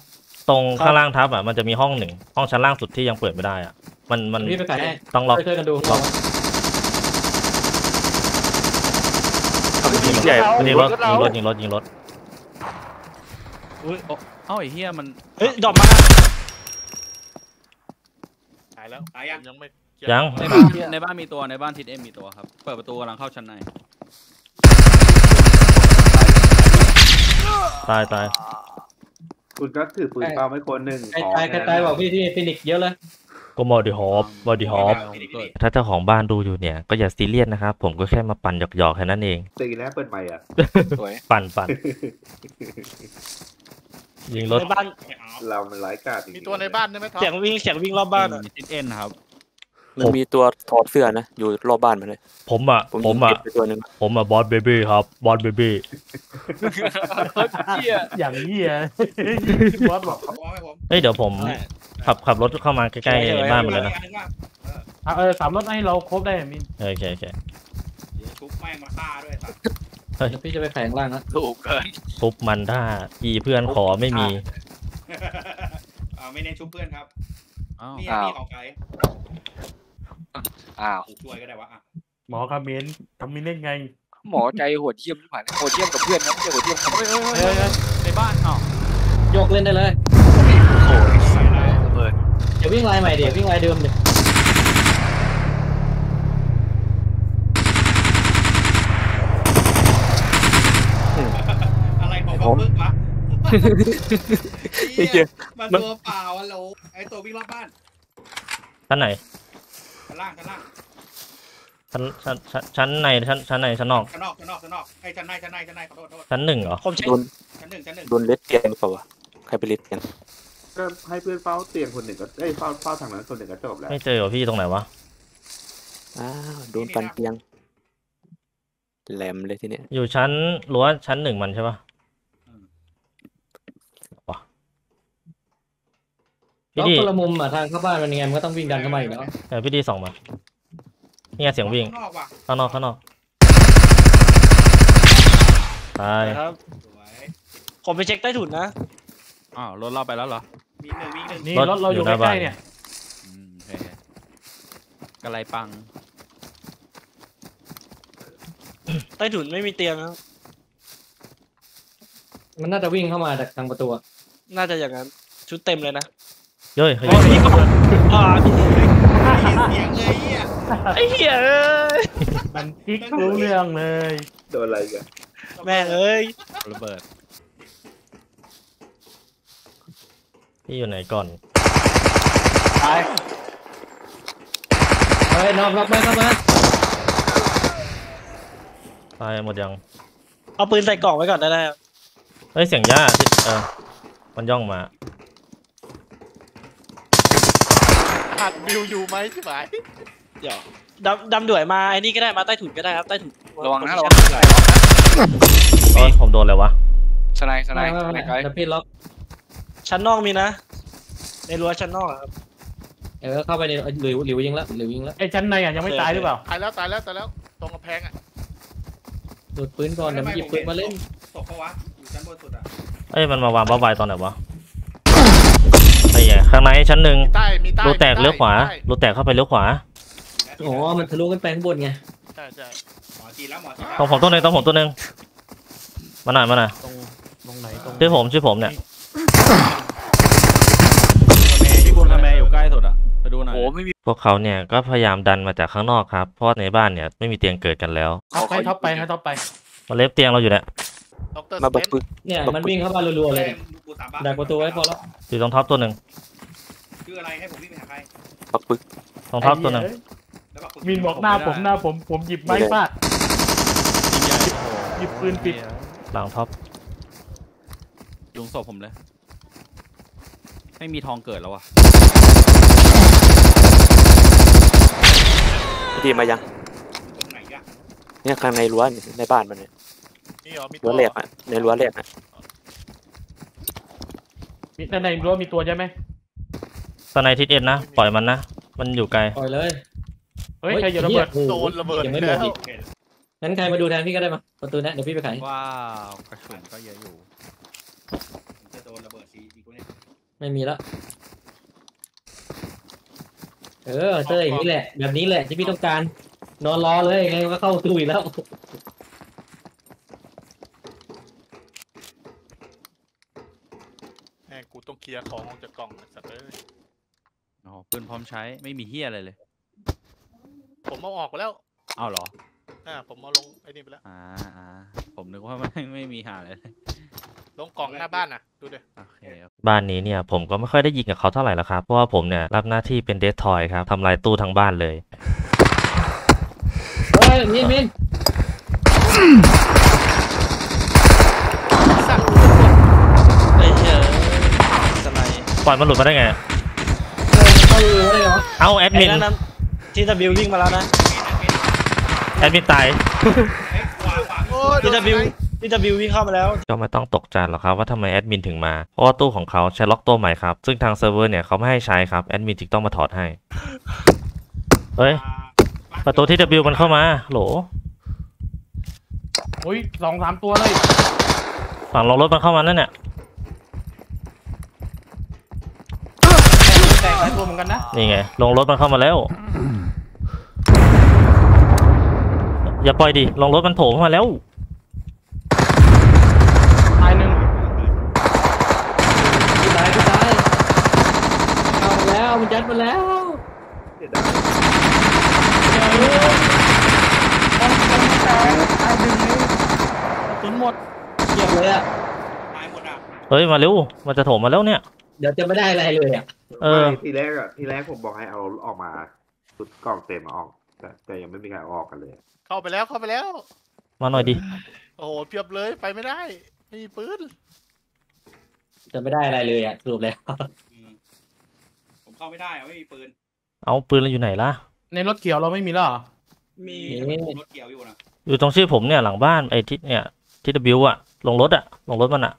ตรงครับข้างล่างทับอะมันจะมีห้องหนึ่งห้องชั้นล่างสุดที่ยังเปิดไม่ได้อะมันมันพี่ไปขายให้ต้องล็อกช่วยๆกันดูล็อก ยิง ใหญ่ยิงรถยิงรถยิงรถยิงรถอุ้ยโอ้เอ้าไอ้เหี้ยมันเฮ้ยดรอปมาตายแล้วตายยังยังไม่ยังในบ้านในบ้านมีตัวในบ้านทิศเอ็มมีตัวครับเปิดประตูกำลังเข้าชั้นในตายตายคุณก็ถือปืนเปล่าไม่คนหนึ่งใครขอตายใครตายบอกพี่ที่ฟินิกซ์เยอะเลย ก็มอดีฮอปมอดีฮอปถ้าเจ้าของบ้านดูอยู่เนี่ย ก็อย่าซีเรียสนะครับ ผมก็แค่มาปั่นหยอกๆแค่นั้นเองตีแล้วเปิดใหม่อะสวยปั่นปั่นยิงรถในบ้านเรามันร้ายกาจจริงๆมีตัวในบ้านด้วยไหมท็อปเสียงวิ่งเสียงวิ่งรอบบ้านอะมีทิศเอ็นนะครับมันมีตัวถอดเสื้อนะ อยู่รอบบ้านมันเลย ผมอะ ผมผยิมงอะเก็บไปตัวหนึ่งผมอะบอสเบบี้ครับ บอสเบบี้เหี้ยอย่างเหี้ยบอสบอกผมเอาให้ผมเฮ้ยเดี๋ยวผม ขับขับรถเข้ามาใกล้ๆบ้านมันเลยนะอีกอันหนึ่งว่าอะเออสามรถให้เราครบได้มินโอเคโอเคเดี๋ยวทุบแม่งมาฆ่าด้วยสัตว์เดี๋ยวพี่จะไปขายข้างล่างนะถูกเกินทุบมันถ้าอีเพื่อนขอไม่มีอ่าไม่เน้นชุบเพื่อนครับอ้าวนี่อะนี่ของใครอ้าวช่วยก็ได้วะอะหมอคาเมนทำมินเล่นไง หมอใจโหดเยี่ยมผ่านโหดเยี่ยมกับเพื่อนนะไม่ใช่โหดเยี่ยมกับเฮ้ยเฮ้ยเฮ้ยเฮ้ยในบ้านอ้าวโยกเล่นได้เลยโอ้ยระเบิดเดี๋ยววิ่งไลน์ใหม่เดี๋ยววิ่งไลน์เดิมเดี๋ยวอะไรของเขาพึ่งวะไอ้เหี้ยมันตัวเปล่าอะโหลไอตัววิ่งรอบบ้านชั้นไหน ชั้นล่างชั้นล่างชั้นชั้นชั้นชั้นในชั้นชั้นในชั้นนอก ชั้นนอกชั้นนอกชั้นนอกไอยชั้นในชั้นในชั้นในขอโทษขอโทษชั้นหนึ่งเหรอ ผมเช็คโดนชั้นหนึ่งชั้นหนึ่งโดนเลดเตียงหรือเปล่าวะใครไปเลดเตียง ก็ให้เพื่อนเฝ้าเตียงคนหนึ่งก็เอ้ยเฝ้าเฝ้าทางนั้นคนหนึ่งก็จบแล้วไม่เจอเหรอพี่ตรงไหนวะอ้าวโดนปันเตียงแหลมเลยทีเนี้ยอยู่ชั้นรั้วชั้นหนึ่งมันใช่ปะวะพี่แล้วดีคนละมุมอะทางเข้าบ้านมันยังไงมันก็ต้องวิ่งดันเข้ามาอยู่แล้วเออพี่ดีส่องมาเนี่ยเสียงวิ่งข้างนอกว่ะข้างนอกข้างนอกตายครับ สวยผมไปเช็คใต้ถุนนะอ้าวรถเราไปแล้วเหรอ มีหนึ่งมีหนึ่งนี่รถรถเราอยู่อยู่หน้าใกล้บ้าน ๆเนี่ย อืมโอเคกระไรปัง ใต้ถุนไม่มีเตียงครับ มันน่าจะวิ่งเข้ามาจากทางประตูอะน่าจะอย่างนั้น ชุดเต็มเลยนะเฮ้ยเฮ้ยอ๋อพี่ก็บอกอ่าพี่เสียงเลยเฮียไอ้เหี้ยเอ้ยมันกิ๊กรู้เรื่องเลยโดนอะไรกันแม่งเอ้ยระเบิด พี่อยู่ไหนก่อน ตายเฮ้ยนอกนอกมาเข้ามาตายหมดยัง เอาปืนใส่กล่องไว้ก่อนได้ไหมครับเฮ้ยเสียงย่าที่เออมันย่องมาหัดบิวอยู่ไหมใช่ไหมเดี๋ยวดำดำด่วยมาไอ้นี่ก็ได้มาใต้ถุนก็ได้ครับใต้ถุนระวังนะระวังเอ้ยผมโดนอะไรวะสไนด์สไนไม่ด์ไม่สไนไม่ด์ไกลเดี๋ยวพี่ล็อก ชั้นนอกมีนะ ในรั้วชั้นนอกอะครับ เออเข้าไปในหลิวหลิวยิงแล้วหลิวยิงแล้วไอ้ชั้นในอะยังไม่ตายหรือเปล่า ตายแล้วตายแล้วตายแล้วตรงกำแพงอะดูดปืนก่อนเดี๋ยวมันหยิบปืนมาเล่นตกเขาวะอยู่ชั้นบนสุดอะเอ้ยมันมาวางบ้าใบตอนไหนวะไอ้เหี้ยข้างในชั้นหนึ่งมีใต้มีใต้รูแตกมีใต้เลี้ยวขวามีใต้รูแตกเข้าไปเลี้ยวขวาอ๋อมันทะลุกันไปข้างบนไงใช่ใช่หมอจีนแล้วหมอจีนตรงผมตัวหนึ่งตรงผมตัวหนึ่งมาหน่อยมาหน่อยตรงตรงไหนตรงชื่อผมชื่อผมเนี่ย ที่บุญคาแมอยู่ใกล้สุดอะ ไปดูหน่อยโอ้ไม่มีพวกเขาเนี่ยก็พยายามดันมาจากข้างนอกครับ เพราะว่าในบ้านเนี่ยไม่มีเตียงเกิดกันแล้วท็อปไปท็อปไปให้ท็อปไปมาเล็บเตียงเราอยู่เนี่ยดอกเตอร์มาบักนปึกเนี่ยมันวิ่งเข้ามารัวๆเลยเนี่ยบูสามาดักประตูไว้พอแล้วอยู่ตรงท็อปตัวหนึ่งชื่ออะไรให้ผมวิ่งไปหาใครบักปึกตรงท็อปตัวหนึ่งแล้วก็มินบอกหน้าผมหน้าผมผมหยิบไม้ฟาดหยิบปืนปิดหลังท็อปยุงศพผมเลย ไม่มีทองเกิดแล้ววะพี่ดีมายัง ตรงไหนอะเนี่ยข้างในรั้วนี่ในบ้านมันเนี่ยนี่เหรอมีรั้วแรกอะในรั้วแรกอะมีด้านในรั้วมีตัวใช่ไหมตอนในทิศเอ็นนะ ปล่อยมันนะ มันอยู่ไกล ปล่อยเลย เฮ้ยใครอย่าระเบิดโอ้โหโดนระเบิดยังไม่หมแล้ดวอีก งั้นใครมาดูแทนพี่ก็ได้มาประตูเนี้ยเดี๋ยวพี่ไปไขว้าวกระสุนก็เยอะอยู่ ไม่มีละเออเจออย่างนี้แหละ แบบนี้แหละที่พี่ต้องการ นอนรอเลยไงก็เข้าตู้อีกแล้ว แม่งกูต้องเคลียร์ของออกจากกล่องไอ้สัตว์เอ้ยอ๋อปืนพร้อมใช้ไม่มีเฮียอะไรเลย ผมเอาออกไปแล้ว เอาเหรอ อ่าผมเอาลงไอ้นี่ไปแล้ว อ่าอ่าผมนึกว่าไม่ไม่มีหาอะไรเลยลงกล่องหน้าบ้านน่ะ ดูดิโอเคครับบ้านนี้เนี่ยผมก็ไม่ค่อยได้ยิงกับเขาเท่าไหร่ละครับ เพราะว่าผมเนี่ย รับหน้าที่เป็นเดสทอยครับทำลายตู้ทั้งบ้านเลย เฮ้ยมินมินสัตว์ไอ้เหี้ยสไนด์ปล่อยมันหลุดมาได้ไงเข้าอยู่เลยเหรอ เอาแอดมิไอ้นนั่นนะที่ตะบิววิ่งมาแล้วนะแอ ดมินตายเฮ้ยขวาขวาโอ้ยโดที่นตะบิวที่ตะบิววิ่งเข้ามาแล้ว ก็ไม่ต้องตกใจหรอกครับว่าทำไมแอดมินถึงมา เพราะว่าตู้ของเขาใช้ล็อกตัวใหม่ครับ ซึ่งทางเซิร์ฟเวอร์เนี่ยเขาไม่ให้ใช้ครับ แอดมินจึงต้องมาถอดให้ เฮ้ย ประตูที่ W มันเข้ามา โหลโอ้ยสองสามตัวเลย ฝั่งลงรถมันเข้ามานั่นเนี่ยแตกหลายตัวเหมือนกันนะ นี่ไง ลงรถมันเข้ามาแล้ว อย่าปล่อยดิลองรถมันโผล่เข้ามาแล้ว ตายหนึ่งพี่ตายพี่ตายเอาแล้วมันยัดมาแล้วเสียดายตุนหมดเกียบเลยอะตายหมดอะเฮ้ยมาเร็วมันจะโถมมาแล้วเนี่ย เดี๋ยวจะไม่ได้อะไรเลยอะ เออ ไม่ทีแรกอะทีแรกผมบอกให้เอาออกมาชุดกล่องเต็มเอาออก แต่แต่ยังไม่มีใครเอาออกกันเลยเข้าไปแล้วเข้าไปแล้ว มาหน่อยดิ โอ้โหเพียบเลยไปไม่ได้ไม่มีปืนจะไม่ได้อะไรเลยอะสรุปแล้วอืมผมเข้าไม่ได้อะไม่มีปืน เอาปืนเราอยู่ไหนล่ะ ในรถเขียวเราไม่มีแล้วเหรอมีนี่รถเกี่ยวอยู่นะอยู่ตรงชื่อผมเนี่ยหลังบ้านไอ้ที่เนี่ยที่ W อะลงรถอะลงรถมันอะ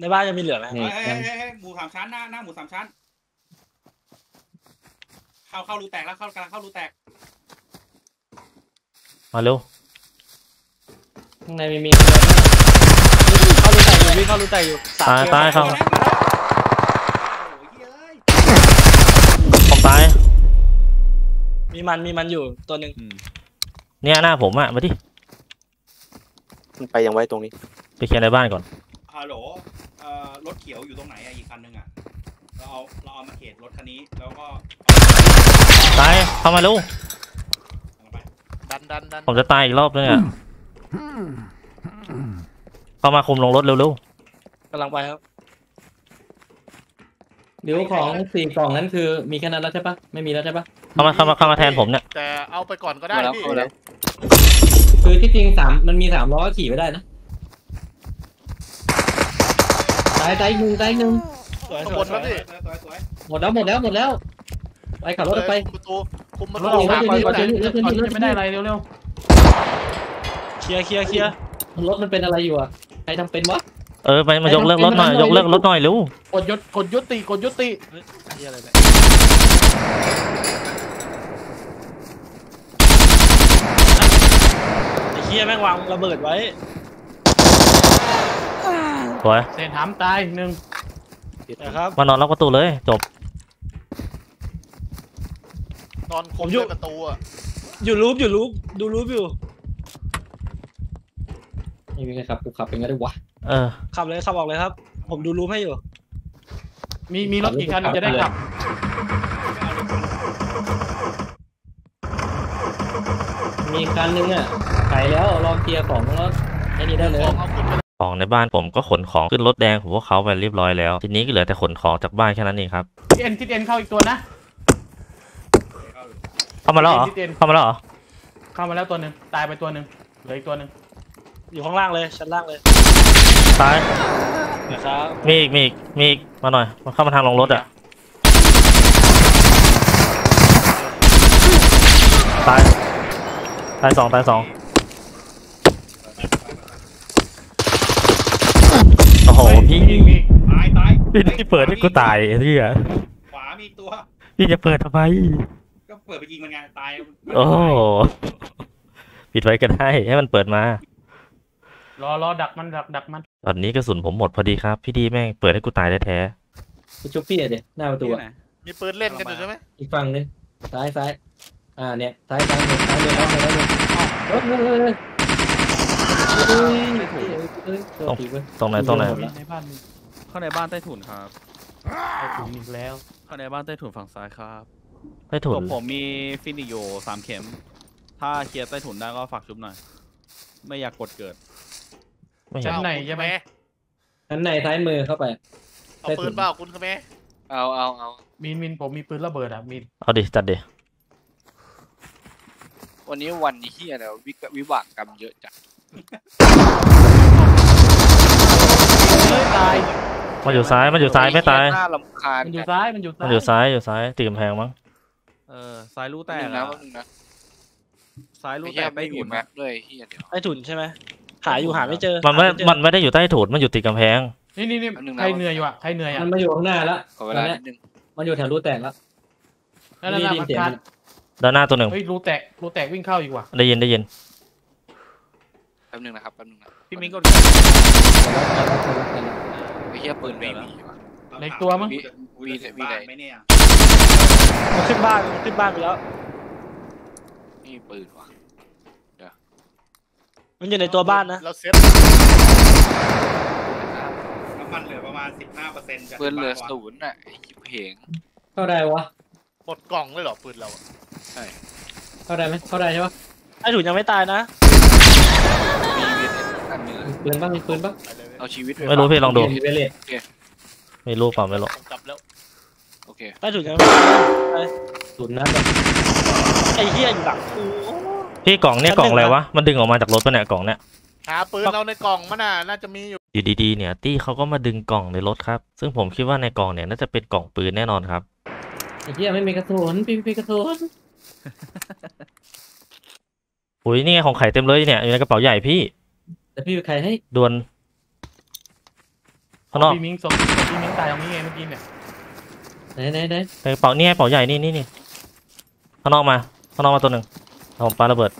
ในบ้านยังมีเหลือไหมนี่ เฮ้ยยังเฮ้ยเฮ้ยหมูสามชั้นหน้าหน้าหมูสามชั้น เข้าเข้ารูแตกแล้วเข้ากำลังเข้ารูแตกมาเร็วข้างในไม่มีเข้ารูแตกอยู่วิ่งเข้ารูแตกอยู่สามตายเกมตายครับโอ้ยเฮ้ยผมตายมีมันมีมันอยู่ตัวหนึ่งอืมเนี่ยหน้าผมอะมาดิมันไปยังไว้ตรงนี้ ไปเคลียร์ในบ้านก่อน ฮัลโหลเอ่อรถเขียวอยู่ตรงไหนอะอีกคันนึงอะเราเอาเราเอามาเขตรถคันนี้แล้วก็ตายเข้ามาเร็วเอาไปดันดันดันผมจะตายอีกรอบนึงอะเข้ามาคุมลงรถเร็วกำลังไปครับ เดี๋ยวของสี่กล่องนั้นคือมีแค่นั้นแล้วใช่ปะไม่มีแล้วใช่ปะเข้ามาเข้ามาเข้ามาแทนผมเนี่ยแต่เอาไปก่อนก็ได้มาแล้วพี่เข้ามาแล้วคือที่จริงสามมันมีสามล้อขี่ไปได้นะ ตายตายอีกหนึ่งตายอีกหนึ่งสวยข้างบนสวแล้วพี่หมดแล้วหมดแล้วหมดแล้ว ไปขับรถไป คุมประตูคุมประรตูถออกมาเดี๋ก่อนก่อนจะก่อนจะไม่ได้อะไรเร็วเคลียร์เคลียร์เคลียร์รถมันเป็นอะไรอยู่อะใครทำเป็นวะ เออไปมายกเลิกรถหน่อยยกเลิกรถหน่อยเร็วกดยุดกดยุติกดยุติเฮ้ยเฮียอะไรเนี่ยไอ้เฮียแม่งวางระเบิดไว้ สวยเศษหามตายหนึ่งนะครับ มานอนล็อกประตูเลย จบ นอนคุมผมอยู่ด้วยประตูอะอยู่รูปอยู่รูปดูรูปอยู่ไม่มีใครขับกูขับเป็นไงได้วะเออ ขับเลยขับออกเลยครับ ผมดูรูปให้อยู่ มีมีรถกี่คันจะได้ขับมีคันนึงอะขายแล้วลองเคลียร์ของแล้วไอ้นี่ได้เลยของเอาขึ้นไป ของในบ้านผมก็ขนของขึ้นรถแดงของพวกเขาไปเรียบร้อยแล้ว ทีนี้ก็เหลือแต่ขนของจากบ้านแค่นั้นเองครับทิศเอ็นทิศเอ็นเข้าอีกตัวนะเข้ามาแล้วเหรอทิศเอ็นเข้ามาแล้วเหรอเข้ามาแล้วตัวหนึ่งตายไปตัวหนึ่งเหลืออีกตัวหนึ่งอยู่ข้างล่างเลยชั้นล่างเลยตายนะครับมีอีกมีอีกมีอีกมาหน่อยมาเข้ามาทางลงรถอะตายตายสองตายสองโอ้โหพี่ มีมี ตายตาย พี่ที่เปิดให้กูตายไอ้ที่อะขวามีอีกตัว พี่จะเปิดทำไม ก็เปิดไปยิงมันไงตายโอ้ปิดไว้ก็ได้ให้มันเปิดมา รอรอดักมันดักดักมัน ตอนนี้กระสุนผมหมดพอดีครับ พี่ดีแม่งเปิดให้กูตายแท้กูชุบพี่อะเดี๋ยวหน้าประตูที่อะไหนมีปืนเล่นกันอยู่ใช่ไหมอีกฝั่งนึงซ้ายซ้ายอ่าเนี่ยซ้ายซ้ายหนึ่งซ้ายเลยซ้ายเลยซ้ายเลยเฮ้ยเฮ้ยเฮ้ยเฮ้ยเฮ้ยเฮ้ยเฮ้ยโทษทีเว้ยๆตรงไหนตรงไหน หมดละในบ้านมีเข้าในบ้านใต้ถุนครับเอาถุงอีกแล้ว เข้าในบ้านใต้ถุนฝั่งซ้ายครับใต้ถุตัวนผมมีฟินิกอยู่สามเข็ม ถ้าเคลียร์ใต้ถุนได้ก็ฝากชุบหน่อย ไม่อยากกดเกิดไม่เห็ชั้นนไหนใช่ไหมชั้นในซ้ายมือเข้าไป เอาปืนเปล่าคุณคแม่เอาเอาเอามีนมีนผมมีปืนระเบิดอะมีนเอาดิจัดดิ วันนี้วันเฮียแล้ววิกวิบากกรรมเยอะจัง เฮ้ยตายมันอยู่ซ้ายมันอยู่ซ้ายไม่ตายอ้เหี้น่าลำคาญมันอยู่จังซ้ายมันอยู่ซ้ามันยอยู่ซ้ายอยู่ซ้ายตีกำแพงมั้งเออซ้ายรู้แตแป๊บกนึงนะอะแป๊บนึงนะซ้ายรู้ไอ้แตเฮียกใต้ไม่มีถุนแม็กด้วยเฮียเดี๋ยวใต้ถุนใช่ไหมหาอยู่หาไม่เจอ มันไม่หาเจอมันไม่ได้อยู่ใต้ถุนมันอยู่ติดกำแพง นี่นี่นี่ใครเหนื่อยอยู่อะใครเหนื่อยอะมันมาอยู่ข้างหน้าแล้วขอตเวอนลาเนี้ยนิดนึงมันอยู่แถวรูแตกแล้วนั่นนั่นได้ยินมันเสียงคามัดนด้านหน้าตัวหนึ่งเฮ้ยรูแตกรูแตกวิ่งเข้าอีกว่ะได้ยินได้ยินแป๊บนึงนะครับแป๊บนึงนะพี่มิ้งก็ไอ้เฮียปืนไม่มีว่ะเล็กตัวมั้งมีมีมีไหนไหมเนี่ยมันขึ้นบ้านมันขึ้นบ้านไปแล้วไม่มีปืนว่ะมันอยู่ในตัวบ้านนะเราเซ็ตน้ำมันเหลือประมาณสิบห้าเปอร์เซ็นต์จากปืนเหลือบ้าศูนย์อะไอ้ชิบเหงเข้าได้วะหมดกล่องเลยเหรอปืนเราอะเข้าได้ไหมเข้าได้ใช่ปะใต้ถุนยังไม่ตายนะ มีเวทอันปืนบ้างมีปืนบ้างไปเลยเว้ยเอาชีวิตไม่รู้พี่ลองดู มีเวเลตไม่รู้เปล่าไม่รู้ผมกลับแล้วโอเคใต้ถุนยังศูนย์นะไอ้เฮียอยู่หลังกูพี่กล่องเนี่ยกล่องอะไรวะ มันดึงออกมาจากรถปะเนี่ยกล่องเนี่ย หาปืนเราในกล่องมันน่ะน่าจะมีอยู่อยู่ดีๆเนี่ย ตี้เขาก็มาดึงกล่องในรถครับ ซึ่งผมคิดว่าในกล่องเนี่ยน่าจะเป็นกล่องปืนแน่นอนครับ ไอ้เหี้ยไม่มีกระสุนพี่พี่กระสุน อุ้ยนี่ไงของไข่เต็มเลยเนี่ยอยู่ในกระเป๋าใหญ่พี่แต่พี่ใครให้ดวนข้างนอกพี่มิงศพศพพี่มิงตายตรงนี้ไงเมื่อกี้เนี่ยไหนไหนไหนในกระเป๋านี่ไงกระเป๋าใหญ่นี่นี่นี่ข้างนอกมาข้างนอกมาตัวหนึ่งเอาผมปาระเบิด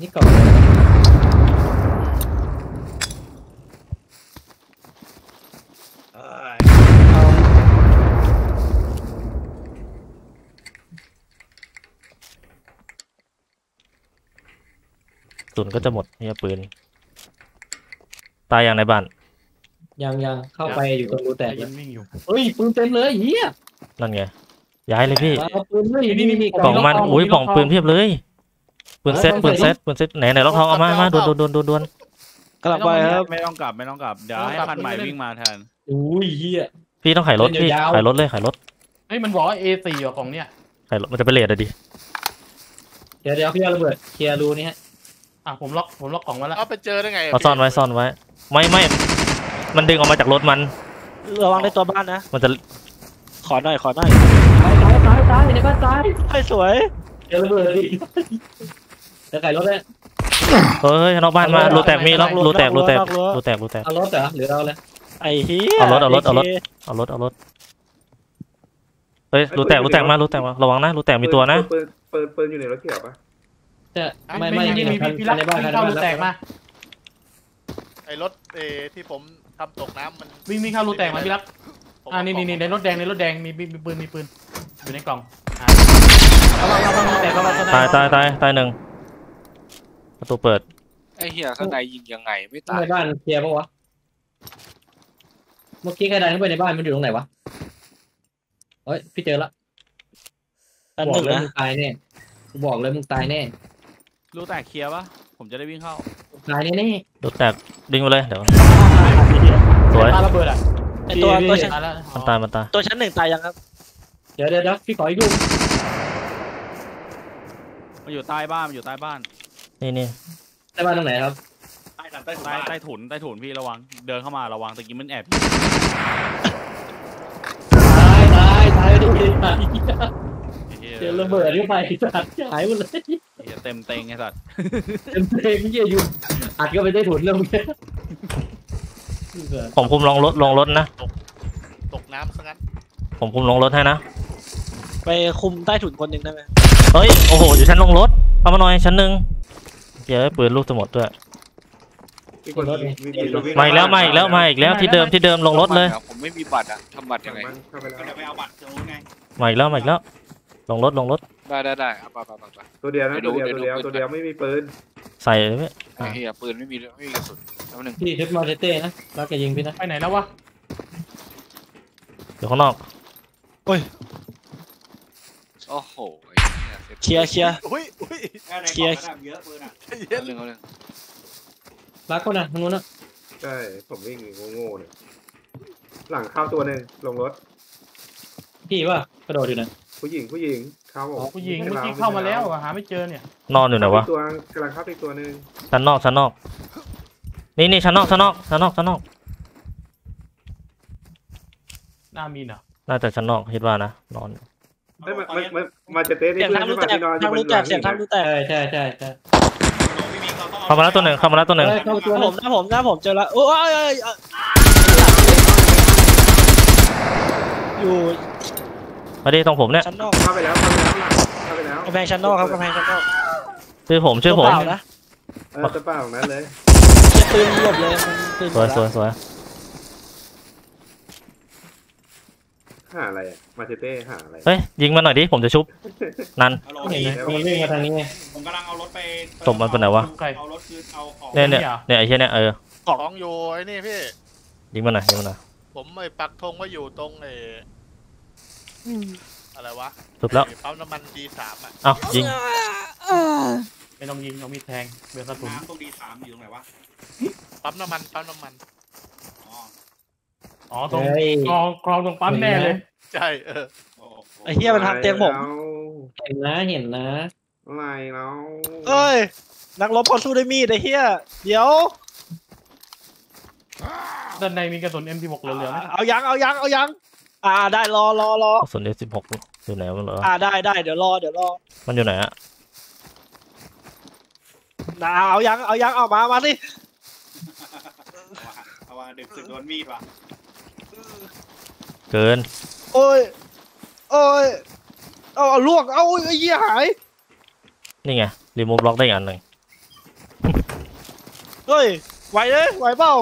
นี่กล่อง เอ้ย เอา สุนก็จะหมดเนี่ยปืน ตายอย่างในบ้าน ยังยังเข้าไปอยู่ตรงรูแตแต่กยัแล้วงวิ่งอยู่เฮ้ยปืนเต็มเลยเหี้ยนั่นไง ย้ายเลยพี่เอาปืนเลยนี่นี่นี่กล่องมันอุ้ยกล่องปืนเพียบเลย ปืนเซ็ตปืนเซ็ตปืนเซ็ตไหนไหนล็อกทองเอามามาดวนดวนดวนดวนดวนกกำลังไปครับไม่ต้องกลับไม่ต้องกลับเดี๋ยวให้คันใหม่วิ่งมาแทนอุ้ยเฮียพี่ต้องขายรถพี่เล่นยาวๆขายรถเลยขายรถเฮ้ยมันบอกว่า A4 อะของเนี่ยขายรถมันจะไปเลทอะดิเดี๋ยวเดี๋ยวพี่เอาระเบิดเคลียร์รูนี่ฮะ อะผมล็อกผมล็อกกล่องไว้แล้วเอาไปเจอได้ไงะเอาซ่อนไว้ซ่อนไว้ ไม่ไม่มันดึงออกมาจากรถมันระวังในตัวบ้านนะมันจะขอหน่อยขอหน่อยตายตายตายตายในบ้านตายให้สวยเดี๋ยวระเบิดดิจะขายรถเลยเฮ้ยนอกบ้านมาเอารถรูแตกมีล็อกรูแตกรูแตกนอกรั้วรูแตกรูแตกเอารถเหรอหรือเอาเลยไอ้เหี้ยเอารถเอารถเอารถ AK เอารถเอารถเฮ้ยรูแตกรูแตกมารูแตกมาระวังนะรูแตกมีตัวนะปืนปืนปืนอยู่ในรถเขียวปะ จะไม่ไม่ไม่ไม่นี่มีคันพี่คัรันกในบ้านวิ่คังนในเข้าบ้านรูแตกมาไอ้รถเอที่ผมทำตกน้ำมันวิ่งวิ่งเข้ารูแตกมาพี่รักผมอ่านี่เกล่นี่งนี่ในรถแดงในรถแดงมีมีมีปืนมีปืนอยู่ในกล่องอะระวังระวังรูแตกระวังระวังตายตายตายตายหนึ่งประตูเปิดไอ้เหี้ยข้างในยิงยังไงไม่ข้างตายในบ้านเคลียร์ปะวะเมื่อกี้ใครดันเข้าไปในบ้านมันอยู่ตรงไหนวะเฮ้ยพี่เจอละอันบหอนึ่กงเลยนะมึงตายแน่กูบอกเลยมึงตายแน่ รูแตกเคลียร์ปะผมจะได้วิ่งเข้าตายแน่แน่รูแตกดึงไปเลยเดี๋ยวสวยปาระเบิดอะไอตัวพี่ตัวชั้นตายแล้วมันตายมันตายตัวชั้นหนึ่งตายยังครับเดี๋ยวเดี๋ยวเดี๋ยวพี่ขออีกลูกมันอยู่ใต้บ้านมันอยู่ใต้บ้านนี่นี่ในบ้านตรงไหนครับใต้กันใต้ถุนใต้บ้านใต้ถุนใต้ถุนพี่ระวัง เดินเข้ามาระวังตะกี้มันแอบตายตายตายดิตายเหี้ยเจอระเบิดที่ไปสัตว์หายหมดเลย เหี้ยเต็มเต็งไอ้สัตว์เต็มเต็มเยี่ยอยู่อัดก็ไปได้ถุนเรื่องเนี้ยผมคุมลงรถลงรถนะ ตกน้ำซะงั้น ผมคุมลงรถให้นะ ไปคุมใต้ถุนคนหนึ่งได้ไหมเฮ้ย โอ้โหอยู่ชั้นลงรถ เอามาหน่อยชั้นหนึ่งเดี๋ยวปืนลูกจะหมดด้วยมีคนมีมีมีตัววิ่งมาอีกแล้วมาอีกแล้วมาอีกแล้วที่เดิมที่เดิมลงรถเลย ผมไม่มีบัตรอะทำบัตรหลัยังงไงบ้านเข้าไปแล้วก็เดี๋ยวไปเอาบัตรตรงนู้นไงมาอีกแล้วมาอีกแล้ว ลงรถลงรถได้ได้ได้เอาไปไปไปไปตัวเดียวนะเดี๋ตัวยวเดียวดูตัวเดียวเดี๋ยวดูตัวเดียวไม่มีปืนใส่เลยพี่ไอ้เหี้ยปืนไม่มีไม่มีกระสุนแล้วหนึ่งพี่เทปมาเต้นะรักจะยิงพี่นะไปไหนแล้ววะอยู่ข้างนอกโอ้โหไอ้เหี้ยเคลียร์เคลียร์ อุ้ยอุ้ยแค่ในเคกลีล่ยอร์งระดับเยอะปืนอะใจเย็น เอาหนึ่งเอาหนึ่งรักคนน่ะทางนู้นน่ะใช่ผมวิ่งโง่ๆเนี่ยหลังเข้าตัวหนึ่งลงรถพี่ว่ากระโดดอยู่นะ ผู้หญิงผู้หญิงเข้าผู้หญิงเมื่อกี้เข้ามาแล้วอะหาไม่เจอเนี่ย นอนอยู่ไหนวะตัวกำลังเข้าไปอีกตัวหนึ่งชั้นนอกชั้นนอก นี่นี่ชั้นนอกชั้นนอกชั้นนอกชั้นนอก หน้ามีนเหรอน่าจะชั้นนอกคิดว่านะนอนเอ้ยมันมันมันมาจะเต้นเสียงเพื่อทานงใช่รู้ปะแตกที่นอนอทายู่งบนรู้หแตลักงเสียงทางรู้แตกใช่ใช่ใช่ใช่ไม่มีเขาต้องเข้ามาแล้วตัวหนึ่งเข้ามาแล้วตัวหนึ่งเอ้ยเข้าตัวหน้าผมหน้าผมหน้าผมเจอแล้วโอ้ยเอ้ยเอ้ยอยู่ มาดิตรงผมเนี่ยชั้นนอกเข้าไปแล้วเข้าไปแล้วหลังเข้าไปแล้วกำแพงชั้นนอกครับกำแพงชั้นนอกชื่อผมชื่อผมตัวเปล่านะเออจะเปล่าของนั้นเลยเหี้ยปืนหลบเลยมันปืนหสมวยดสวยแล้วสวยหาอะไรอะมาเจเต้หาอะไรเฮ้ยยิงมาหน่อยดิผมจะชุบนันฮัลโหลเห็นพี่ไหมมันวิ่งมาทางนี้ไงผมกำลังเอารถไปศพมันเป็นไหนวะ เอารถคืนเอาของเนี่ยเนี่ยเนี่ยไอ้เชี่ยเนี่ยเออของอยู่ไอ้นี่พี่ ยิงมาหน่อยยิงมาหน่อยผมไอ้ปักธงไว้อยู่ตรงไอ้ อะไรวะชุบแล้วไอ้ปั๊มน้ำมันดีสามอะเอ้ายิงไม่ต้องยิงเอามีดแทงเบือกระสุนน้ำตรงดีสามอยู่ตรงไหนวะปั๊มน้ำมันปั๊มน้ำมันอ๋ออ๋อตรงเฮ้ยกองกองตรงปั๊มแน่เลย ใช่เออโอ้โหไอ้เหี้ยมันทำเตียงผมเห็นนะเห็นนะอะไรแล้วเอ้ยนักรบเขาสู้ด้วยมีดไอ้เหี้ยเดี๋ยวด้านในมีกระสุน M16 เหลืองๆนะเอายังเอายังเอายัง อ่าได้รอรอรอกระสุนเอสิบหกอยู่ไหนมันเหรออ่าได้ได้เดี๋ยวรอเดี๋ยวรอมันอยู่ไหนอะนะเอายังเอายังเอามามาสิเอาว่ะเอาว่าเด็กสึกโดนมีดว่ะเกินโอ้ยโอ้ยเอาเอาลวกเอาไอ้เหี้ยหายนี่ไงรีมูฟล็อกได้อีกอันหนึ่งเฮ้ยไหวเลยไหวเปล่า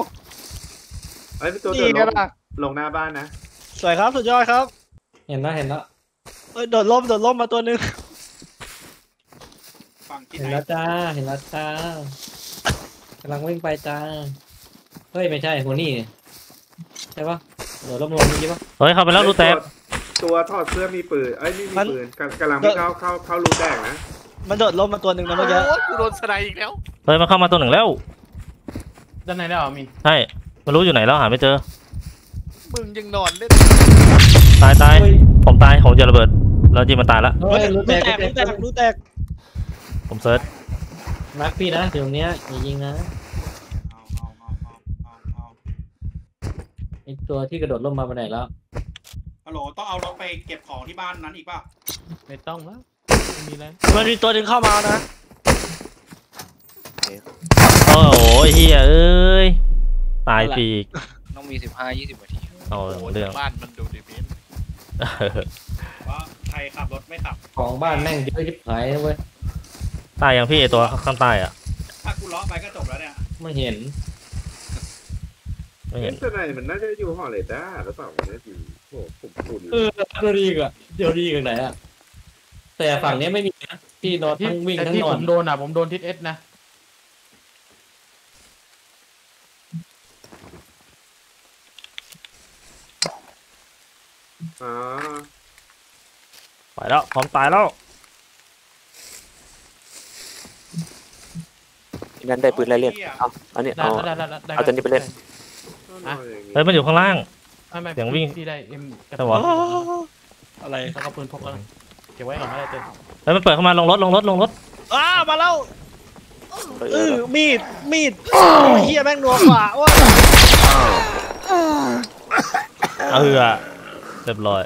ไอ้ยตัวนี่เดินไงลงล่ะลงหน้าบ้านนะ สวยครับสุดยอดครับ เห็นแล้วเห็นแล้วเอ้ยโดดล่มโดดล่มมาตัวหนึงฝั่งที่เห็นไหนแล้วจ้า เห็นแล้วจ้ากำลังวิ่งไปจ้า เฮ้ยไม่ใช่โหนี่ใช่ปะเดี๋ยวล้มลงเมื่อกี้ปะเฮ้ยเข้าไปแล้วรูแตกตัวถอดเสื้อมีปืน เอ้ยไม่มีมันปืนกำกำลังไม่เข้าเข้าเข้ารูแตกนะ มันโดดล่มมาตัวหนึ่งนะเมื่อกี้โอ้ยกูโดนสไนด์อีกแล้ว เฮ้ยมันเข้ามาตัวหนึ่งแล้วด้านในได้เหรอมิน ใช่ไม่รู้อยู่ไหนแล้วหาไม่เจอ มึงยังนอนเล่นตายตายผมตายผมจะระเบิด แล้วจีมันตายละเฮ้ยรู้รู้แตแตกกรู้รู้แตแตกกรู้แตกผมเซิร์ชรักพี่นะตรงเนี้ยอย่ายิงนะเอาเอาเอาเอาเอาเอาไอตัวที่กระโดดล่มมาไปไหนแล้วฮัลโหลต้องเอารถไปเก็บของที่บ้านนั้นอีกป่ะไม่ต้องแล้วไม่มีแล้วมันมีตัวหนึ่งเข้ามานะโอ้โหเฮียเอ้ยตายปีกต้องมีสิบห้ายี่สิบนาที เอาเรื่องบ้านมันดูดิมินว่าใครขับรถไม่ขับ ของบ้านแม่งเยอะชิบหายนะเว้ยตายยังพี่ไอตัวข้างใต้อะถ้ากูล้อไปก็จบแล้วเนี่ยไม่เห็นไม่เห็นเจ้านายมันน่าจะอยู่หอเลด้าหรือเปล่ามันน่าจะอยู่โอ้ผมคุณเออเดี๋ยวดีกว่าเดี๋ยวดีกันไหนอะแต่ฝั่งเนี้ยไม่มีนะพี่นอนที่ทั้งวิ่งแต่ทั้งที่นอผนมโดนอะผมโดนทิศเอสนะ อ๋อไปแล้วพร้อมตายแล้วที่นั่นได้ปืนอะไรเล่นเอาอันนี้ได้เอาได้ได้ได้เอาตัวนี้ไปเล่นต้องนอนอย่างงี้เฮ้ยมันอยู่ข้างล่าง ไม่ไม่เสียงวิ่ง ที่ได้เอ็มแต่ว่าอะไรแล้วก็ปืนพกแล้วเก็บไว้ก่อนก็ได้เต้นเฮ้ยมันเปิดเข้ามาลงรถลงรถลงรถอ้ามาแล้วเออเอเอออมีดมีดโอ้ยเฮียแม่งนัวกว่าโอ้ยเอาเหือ เรียบร้อย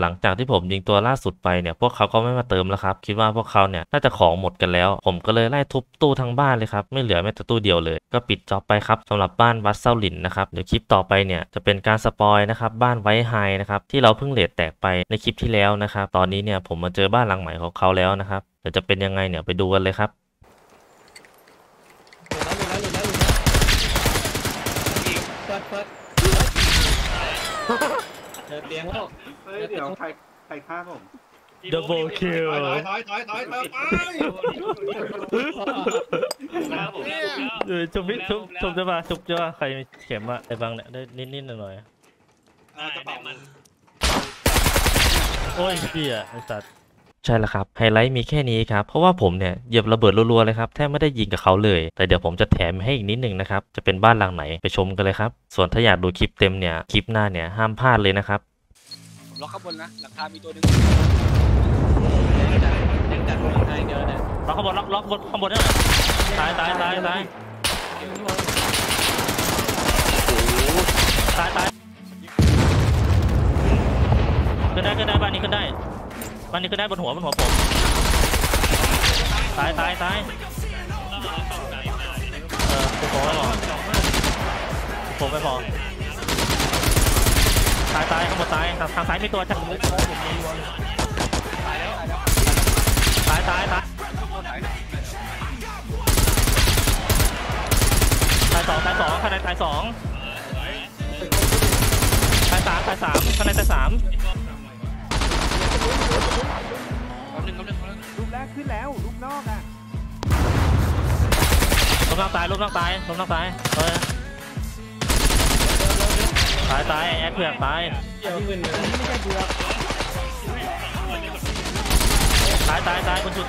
หลังจากที่ผมยิงตัวล่าสุดไปเนี่ย พวกเขาก็ไม่มาเติมแล้วครับ คิดว่าพวกเขาเนี่ยน่าจะของหมดกันแล้ว ผมก็เลยไล่ทุบตู้ทั้งบ้านเลยครับ ไม่เหลือแม้แต่ตู้เดียวเลย ก็ปิดจ็อบไปครับสำหรับบ้านวัดเซาหลินนะครับ เดี๋ยวคลิปต่อไปเนี่ยจะเป็นการสปอยนะครับ บ้านไว้ไฮนะครับ ที่เราเพิ่งเลทแตกไปในคลิปที่แล้วนะครับ ตอนนี้เนี่ยผมมาเจอบ้านหลังใหม่ของเขาแล้วนะครับ เดี๋ยวจะเป็นยังไงเนี่ยไปดูกันเลยครับ เปิดเปิด เปิดเตียงแล้วเฮ้ยเดี๋ยวใครใครฆ่าผม Double kill ถอยถอยถอยถอยถอยถอยไปเออชุบชุบชุบจะมาชุบจะมาใครมีเข็มอะไอ้บางเนี่ยได้นิดนิดหน่อยหน่อยกระเป๋ามันโอ้ยเหี้ยไอ้สัตว์ใช่แล้วครับ ไฮไลท์มีแค่นี้ครับ เพราะว่าผมเนี่ยเหยียบระเบิดรัวๆเลยครับแทบไม่ได้ยิงกับเขาเลย แต่เดี๋ยวผมจะแถมให้อีกนิดนึงนะครับ จะเป็นบ้านหลังไหนไปชมกันเลยครับ ส่วนถ้าอยากดูคลิปเต็มเนี่ย คลิปหน้าเนี่ยห้ามพลาดเลยนะครับ ล็อกข้างบนนะหลังคามีตัวหนึ่งยังจัดไม่ได้เดียวเนี่ยล็อกข้างบนล็อกล็อกบนข้างบนนี่ตายตายตายตายตายตายขึ้นได้ขึ้นได้บ้านนี้ขึ้นได้บ้านนี้ขึ้นได้บนหัวบนหัวผมตายตายตายเออผมไม่พอผมไม่พอ ตายตายข้างบนตายทางทางซ้ายมีตัวจับตายตายตายตายสองตายสองข้างในตายสองตายสามตายสามข้างในตายสามแป๊บนึงแป๊บนึงแป๊บนึงรูปแรกขึ้นแล้วรูปนอกอะลมนั่งตายลมนั่งตายลมนั่งตายเฮ้ย ตายตายแอคเผือกตายตายตายตายคนจุด